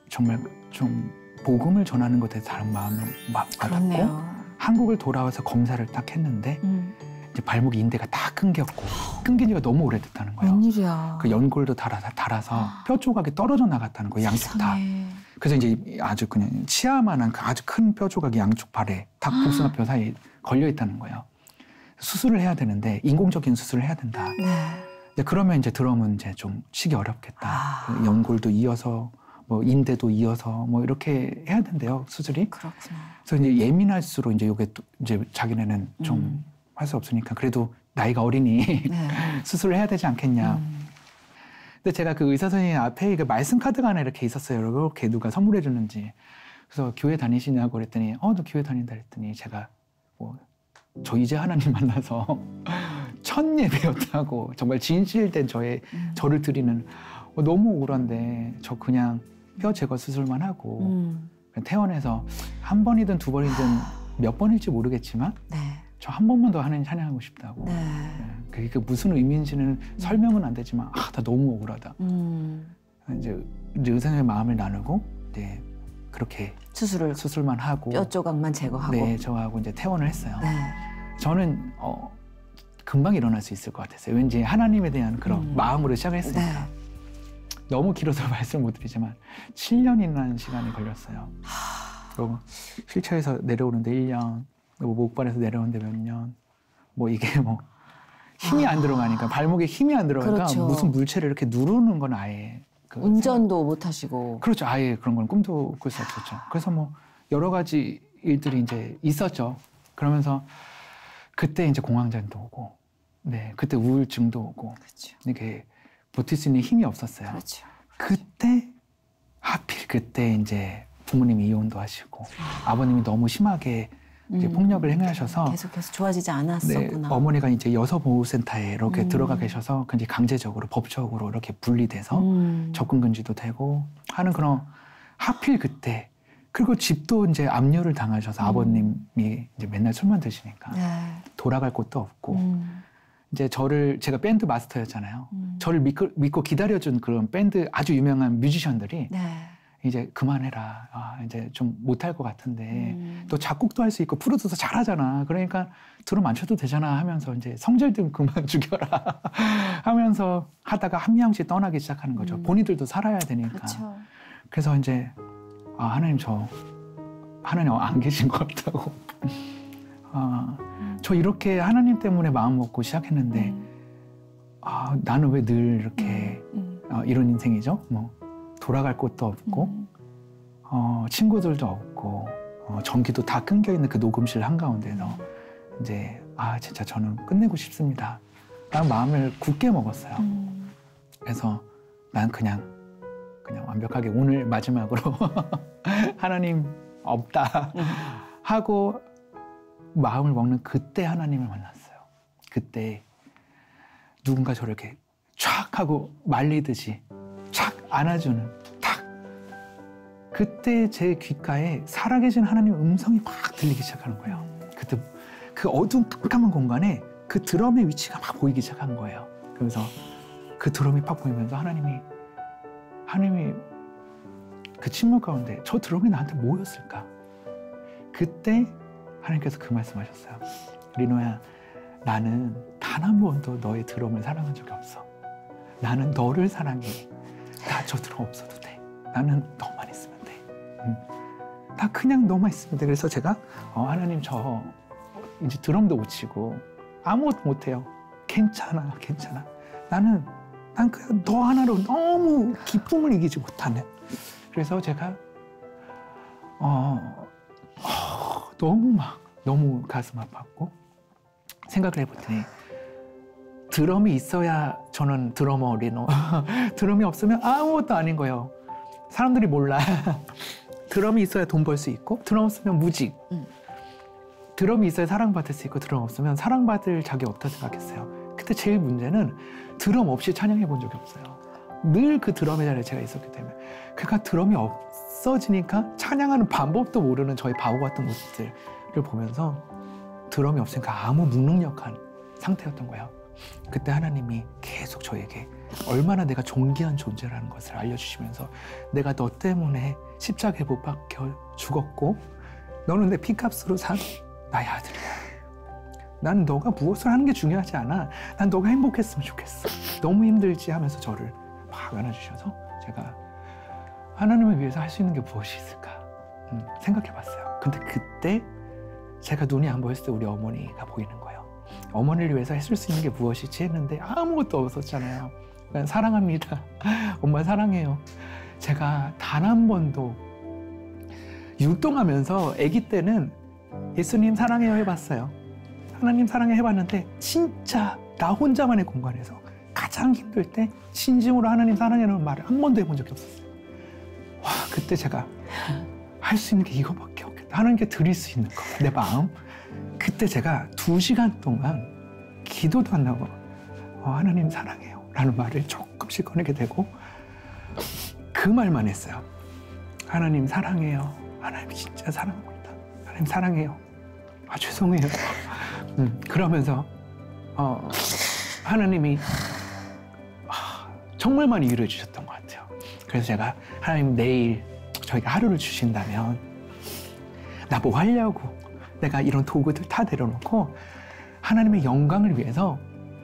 정말 좀 복음을 전하는 것에 다른 마음을 받았고 한국을 돌아와서 검사를 딱 했는데 음. 이제 발목 인대가 다 끊겼고 끊긴 지가 너무 오래됐다는 거예요. 웬일이야. 그 연골도 달아서, 달아서 뼈 조각이 떨어져 나갔다는 거예요. 양쪽 다. 그래서 이제 아주 그냥 치아만한 그 아주 큰 뼈 조각이 양쪽 발에 탁 복숭아 뼈 사이에 걸려 있다는 거예요. 수술을 해야 되는데 인공적인 수술을 해야 된다. 네. 그러면 이제 드럼은 이제 좀 치기 어렵겠다. 아. 그 연골도 이어서 뭐 인대도 이어서 뭐 이렇게 해야 된대요 수술이. 그렇구나. 그래서 이제 예민할수록 이제 요게 또 이제 자기네는 좀 할수 음. 없으니까 그래도 나이가 어리니 네. 수술을 해야 되지 않겠냐. 음. 근데 제가 그 의사 선생님 앞에 그 말씀 카드가 하나 이렇게 있었어요. 이렇게 누가 선물해 주는지. 그래서 교회 다니시냐고 그랬더니 어 너 교회 다닌다 그랬더니 제가 뭐 저 이제 하나님 만나서 첫 예배였다고 정말 진실된 저의 음. 저를 드리는 어, 너무 억울한데 저 그냥 뼈 제거 수술만 하고 음. 퇴원해서 한 번이든 두 번이든 몇 번일지 모르겠지만 네. 저한 번만 더 하나님 찬양하고 싶다고. 네. 네. 그게 그 무슨 의미인지는 음. 설명은 안 되지만 아, 나 너무 억울하다. 음. 이제 의사의 마음을 나누고 네, 그렇게 수술을 수술만 하고 뼈 조각만 제거하고 네, 저하고 이제 퇴원을 했어요. 네. 저는 어, 금방 일어날 수 있을 것 같았어요. 왠지 하나님에 대한 그런 음. 마음으로 시작을 했으니까. 네. 너무 길어서 말씀 못 드리지만 7년이라는 시간이 걸렸어요. 그리고 휠체어에서 내려오는데 1년, 뭐 목발에서 내려오는데 몇 년, 뭐 이게 뭐 힘이 아. 안 들어가니까 발목에 힘이 안 들어가니까 그렇죠. 무슨 물체를 이렇게 누르는 건 아예 그 운전도 생각... 못 하시고 그렇죠 아예 그런 건 꿈도 꿀 수 없었죠 그래서 뭐 여러 가지 일들이 이제 있었죠 그러면서 그때 이제 공황장애도 오고 네 그때 우울증도 오고 그렇죠. 이게 버틸 수 있는 힘이 없었어요 그렇죠. 그때 하필 그때 이제 부모님이 이혼도 하시고 아. 아버님이 너무 심하게 이제 음. 폭력을 행하셔서 계속해서 좋아지지 않았었구나. 네, 어머니가 이제 여성보호센터에 이렇게 음. 들어가 계셔서 이제 강제적으로 법적으로 이렇게 분리돼서 음. 접근 금지도 되고 하는 그런 하필 그때 그리고 집도 이제 압류를 당하셔서 음. 아버님이 이제 맨날 술만 드시니까 네. 돌아갈 곳도 없고 음. 이제 저를 제가 밴드 마스터였잖아요. 음. 저를 믿고, 믿고 기다려준 그런 밴드 아주 유명한 뮤지션들이 네. 이제 그만해라. 아, 이제 좀 못할 것 같은데 음. 또 작곡도 할 수 있고 프로듀서 잘하잖아. 그러니까 드럼 안 쳐도 되잖아 하면서 이제 성질 좀 그만 죽여라 하면서 하다가 한 명씩 떠나기 시작하는 거죠. 음. 본인들도 살아야 되니까. 그쵸. 그래서 이제 아, 하나님 저 하나님 안 계신 것 같다고. 아, 음. 저 이렇게 하나님 때문에 마음 먹고 시작했는데 음. 아, 나는 왜 늘 이렇게. 어, 이런 인생이죠? 뭐 돌아갈 곳도 없고 음. 어, 친구들도 없고 어, 전기도 다 끊겨 있는 그 녹음실 한 가운데서 이제 아 진짜 저는 끝내고 싶습니다. 라는 마음을 굳게 먹었어요. 음. 그래서 난 그냥 그냥 완벽하게 오늘 마지막으로 하나님 없다 음. 하고 마음을 먹는 그때 하나님을 만났어요. 그때 누군가 저를 이렇게 촥 하고 말리듯이 안아주는 탁 그때 제 귓가에 살아계신 하나님의 음성이 막 들리기 시작하는 거예요. 그때 그 어두운 깜깜한 공간에 그 드럼의 위치가 막 보이기 시작한 거예요. 그러면서 그 드럼이 팍 보이면서 하나님이 하나님이 그 침묵 가운데 저 드럼이 나한테 뭐였을까? 그때 하나님께서 그 말씀하셨어요. 리노야, 나는 단 한 번도 너의 드럼을 사랑한 적이 없어. 나는 너를 사랑해. 나저 들어 없어도 돼. 나는 너만 있으면 돼. 음. 나 그냥 너만 있으면 돼. 그래서 제가 어, 하나님 저 이제 드럼도 못 치고 아무것도 못해요. 괜찮아, 괜찮아. 나는 난 그냥 너 하나로 너무 기쁨을 이기지 못하는. 그래서 제가 어, 어 너무 막 너무 가슴 아팠고 생각을 해봤더니 드럼이 있어야 저는 드러머 리노. 드럼이 없으면 아무것도 아닌 거예요. 사람들이 몰라. 드럼이 있어야 돈 벌 수 있고 드럼 없으면 무직. 음. 드럼이 있어야 사랑받을 수 있고 드럼 없으면 사랑받을 자격 없다 생각했어요. 그때 제일 문제는 드럼 없이 찬양해 본 적이 없어요. 늘 그 드럼의 자리에 제가 있었기 때문에. 그러니까 드럼이 없어지니까 찬양하는 방법도 모르는 저희 바보 같은 모습들을 보면서 드럼이 없으니까 아무 무능력한 상태였던 거예요. 그때 하나님이 계속 저에게 얼마나 내가 존귀한 존재라는 것을 알려주시면서 내가 너 때문에 십자가에 못 박혀 죽었고 너는 내 피값으로 산 나의 아들이야. 난 너가 무엇을 하는 게 중요하지 않아. 난 너가 행복했으면 좋겠어. 너무 힘들지 하면서 저를 막 안아주셔서 제가 하나님을 위해서 할 수 있는 게 무엇이 있을까 음, 생각해 봤어요. 근데 그때 제가 눈이 안 보였을 때 우리 어머니가 보이는 거예요. 어머니를 위해서 했을 수 있는 게 무엇이지 했는데 아무것도 없었잖아요. 사랑합니다. 엄마 사랑해요. 제가 단 한 번도 율동하면서 아기 때는 예수님 사랑해요 해봤어요. 하나님 사랑해 해봤는데 진짜 나 혼자만의 공간에서 가장 힘들 때 진심으로 하나님 사랑해라는 말을 한 번도 해본 적이 없었어요. 와 그때 제가 할 수 있는 게 이거밖에 없겠다. 하나님께 드릴 수 있는 거. 내 마음. 그때 제가 두 시간 동안 기도도 안 하고 어, 하나님 사랑해요. 라는 말을 조금씩 꺼내게 되고 그 말만 했어요. 하나님 사랑해요. 하나님 진짜 사랑합니다. 하나님 사랑해요. 아 죄송해요. 음, 그러면서 어, 하나님이 아, 정말 많이 위로해 주셨던 것 같아요. 그래서 제가 하나님 내일 저희가 하루를 주신다면 나뭐 하려고 내가 이런 도구들 다 내려놓고 하나님의 영광을 위해서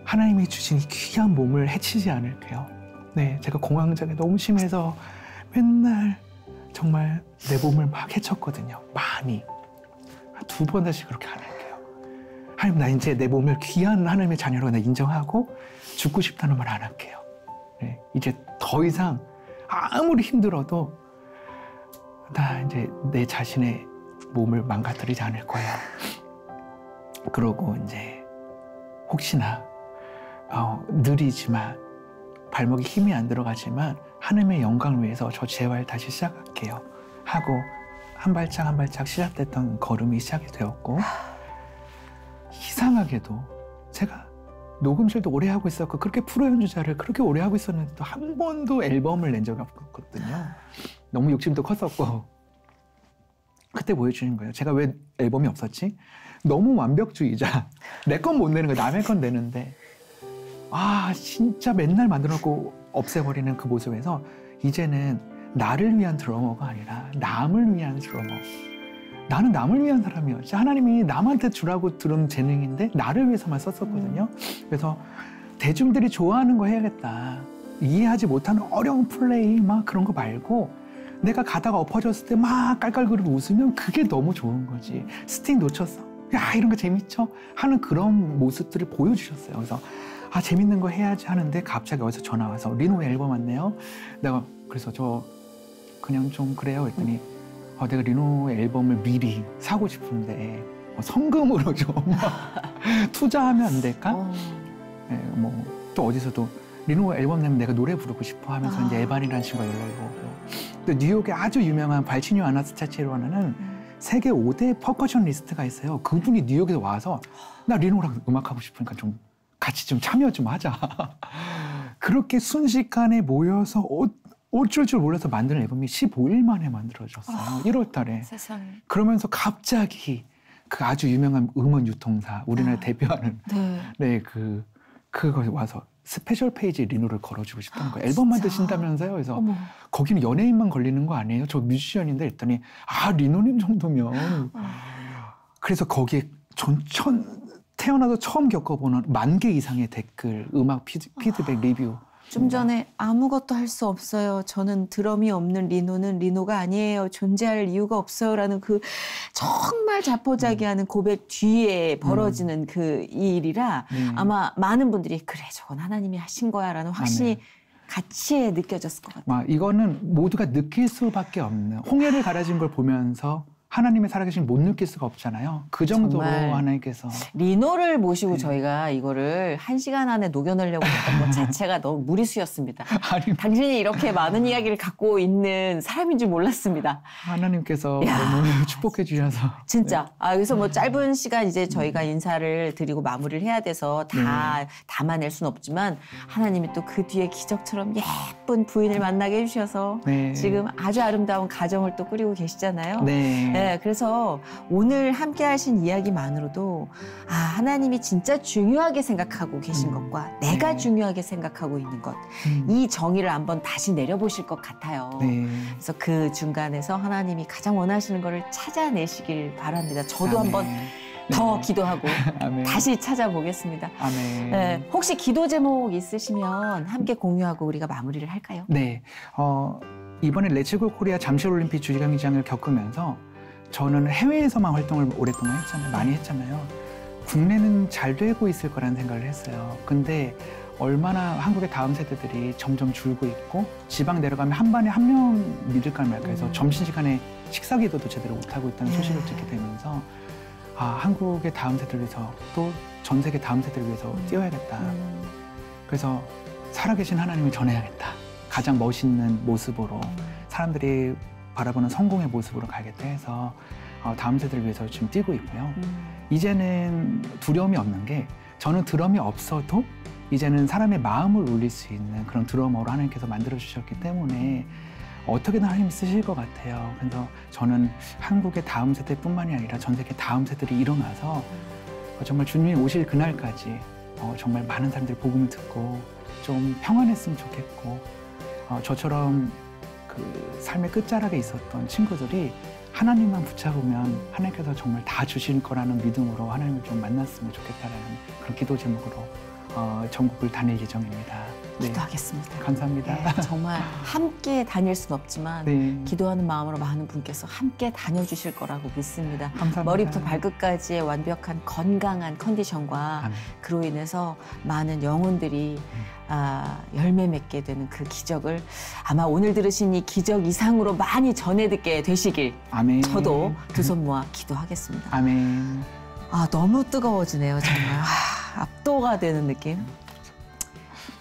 하나님이 주신 이 귀한 몸을 해치지 않을게요. 네, 제가 공황장애 너무 심해서 맨날 정말 내 몸을 막 해쳤거든요. 많이. 두번 다시 그렇게 안 할게요. 하나님, 나 이제 내 몸을 귀한 하나님의 자녀로 나 인정하고 죽고 싶다는 말 안 할게요. 네, 이제 더 이상 아무리 힘들어도 나 이제 내 자신의 몸을 망가뜨리지 않을 거야. 그러고 이제 혹시나 어, 느리지만 발목에 힘이 안 들어가지만 하나님의 영광을 위해서 저 재활 다시 시작할게요. 하고 한 발짝 한 발짝 시작됐던 걸음이 시작이 되었고 이상하게도 제가 녹음실도 오래 하고 있었고 그렇게 프로 연주자를 그렇게 오래 하고 있었는데도 한 번도 앨범을 낸 적이 없거든요. 너무 욕심도 컸었고 그때 보여주는 거예요. 제가 왜 앨범이 없었지? 너무 완벽주의자. 내 건 못 내는 거 남의 건 내는데 아 진짜 맨날 만들어놓고 없애버리는 그 모습에서 이제는 나를 위한 드러머가 아니라 남을 위한 드러머. 나는 남을 위한 사람이었지. 하나님이 남한테 주라고 들은 재능인데 나를 위해서만 썼었거든요. 그래서 대중들이 좋아하는 거 해야겠다. 이해하지 못하는 어려운 플레이 막 그런 거 말고 내가 가다가 엎어졌을 때 막 깔깔거리고 웃으면 그게 너무 좋은 거지. 스틱 놓쳤어. 야 이런 거 재밌죠? 하는 그런 모습들을 보여주셨어요. 그래서 아 재밌는 거 해야지 하는데 갑자기 어디서 전화 와서 리노 앨범 왔네요. 내가 그래서 저 그냥 좀 그래요 했더니 어, 내가 리노 앨범을 미리 사고 싶은데 어, 선금으로 좀 투자하면 안 될까? 어. 네, 뭐 또 어디서도 리노 앨범 내면 내가 노래 부르고 싶어 하면서 아. 이제 에반이라는 친구가 연락이 오고 또 뉴욕에 아주 유명한 발치뉴 아나스타치오라는 음. 세계 5대 percussionist가 있어요. 그분이 뉴욕에서 와서 나 리노랑 음악하고 싶으니까 좀 같이 좀 참여 좀 하자. 그렇게 순식간에 모여서 어, 어쩔 줄 몰라서 만든 앨범이 15일 만에 만들어졌어요. 아. 1월 달에. 세상에. 그러면서 갑자기 그 아주 유명한 음원 유통사, 우리나라 아. 대표하는 네. 네, 그 그거 와서 special page에 리노를 걸어주고 싶다는 거예요. 앨범 진짜? 만드신다면서요? 그래서 어머. 거기는 연예인만 걸리는 거 아니에요? 저 뮤지션인데 했더니 아 리노님 정도면 그래서 거기에 전천 태어나서 처음 겪어보는 만 개 이상의 댓글, 음악 피드, 피드백, 리뷰. 좀 전에 아무것도 할 수 없어요. 저는 드럼이 없는 리노는 리노가 아니에요. 존재할 이유가 없어요라는 그 정말 자포자기하는 고백 뒤에 벌어지는 그 일이라 네. 아마 많은 분들이 그래 저건 하나님이 하신 거야라는 확신이 아멘. 같이 느껴졌을 것 같아요. 와, 이거는 모두가 느낄 수밖에 없는 홍해를 가라진 걸 보면서 하나님의 살아계신 못 느낄 수가 없잖아요. 그 정도로. 하나님께서 리노를 모시고 네. 저희가 이거를 한 시간 안에 녹여내려고 했던 것 자체가 너무 무리수였습니다. 아니, 당신이 이렇게 많은 이야기를 갖고 있는 사람인 줄 몰랐습니다. 하나님께서 야. 너무 축복해 주셔서 진짜. 아, 그래서 네. 뭐 짧은 시간 이제 음. 저희가 인사를 드리고 마무리를 해야 돼서 다 네. 담아낼 수는 없지만 하나님이 또 그 뒤에 기적처럼 예쁜 부인을 만나게 해주셔서 네. 지금 아주 아름다운 가정을 또 꾸리고 계시잖아요. 네. 네, 그래서 오늘 함께 하신 이야기만으로도 아, 하나님이 진짜 중요하게 생각하고 계신 음. 것과 내가 네. 중요하게 생각하고 있는 것, 음. 이 정의를 한번 다시 내려보실 것 같아요. 네. 그래서 그 중간에서 하나님이 가장 원하시는 것을 찾아내시길 바랍니다. 저도 아멘. 한번 더 기도하고 아멘. 다시 찾아보겠습니다. 아멘. 네, 혹시 기도 제목 있으시면 함께 공유하고 우리가 마무리를 할까요? 네. 어, 이번에 레츠고 코리아 잠실 올림픽 주경기장을 겪으면서 저는 해외에서만 활동을 오랫동안 했잖아요. 많이 했잖아요. 국내는 잘 되고 있을 거라는 생각을 했어요. 근데 얼마나 한국의 다음 세대들이 점점 줄고 있고 지방 내려가면 한 반에 한 명 믿을까 말까 해서 음. 점심시간에 식사 기도도 제대로 못하고 있다는 네. 소식을 듣게 되면서 아, 한국의 다음 세대를 위해서 또 전 세계 다음 세대를 위해서 음. 뛰어야겠다. 음, 그래서 살아계신 하나님을 전해야겠다. 가장 멋있는 모습으로 사람들이 바라보는 성공의 모습으로 가겠다 해서 어, 다음 세대를 위해서 지금 뛰고 있고요. 음. 이제는 두려움이 없는 게 저는 드럼이 없어도 이제는 사람의 마음을 울릴 수 있는 그런 드러머로 하나님께서 만들어 주셨기 때문에 어떻게든 하나님이 쓰실 것 같아요. 그래서 저는 한국의 다음 세대뿐만이 아니라 전 세계 다음 세대들이 일어나서 어, 정말 주님이 오실 그날까지 어, 정말 많은 사람들이 복음을 듣고 좀 평안했으면 좋겠고 어, 저처럼 그 삶의 끝자락에 있었던 친구들이 하나님만 붙잡으면 하나님께서 정말 다 주실 거라는 믿음으로 하나님을 좀 만났으면 좋겠다라는 그런 기도 제목으로 어, 전국을 다닐 예정입니다. 네. 기도하겠습니다. 감사합니다. 네, 정말 함께 다닐 순 없지만 네. 기도하는 마음으로 많은 분께서 함께 다녀주실 거라고 믿습니다. 감사합니다. 머리부터 발끝까지의 완벽한 건강한 컨디션과 아멘. 그로 인해서 많은 영혼들이 아, 열매 맺게 되는 그 기적을 아마 오늘 들으신 이 기적 이상으로 많이 전해 듣게 되시길 아멘. 저도 두 손 모아 기도하겠습니다. 아멘. 아 너무 뜨거워지네요 정말 아, 압도가 되는 느낌.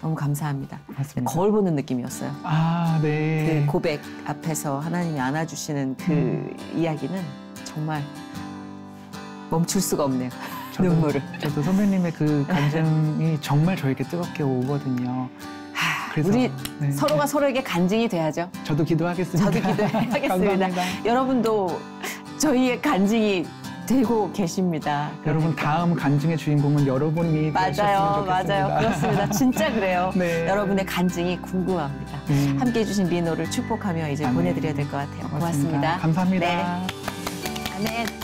너무 감사합니다. 맞습니다. 거울 보는 느낌이었어요. 아, 네. 그 고백 앞에서 하나님이 안아주시는 그 음. 이야기는 정말 멈출 수가 없네요. 저도- 눈물을. 저도 선배님의 그 간증이 정말 저에게 뜨겁게 오거든요. 하, 그래서 우리 네. 서로가 서로에게 간증이 돼야죠. 저도 기도하겠습니다. 저도 기도하겠습니다. 여러분도 저희의 간증이 되고 계십니다. 여러분 다음 간증의 주인공은 여러분이 맞아요, 되셨으면 좋겠습니다. 맞아요. 그렇습니다. 진짜 그래요. 네. 여러분의 간증이 궁금합니다. 네. 함께 해 주신 민호를 축복하며 이제 아멘. 보내드려야 될 것 같아요. 고맙습니다. 감사합니다. 네. 아멘.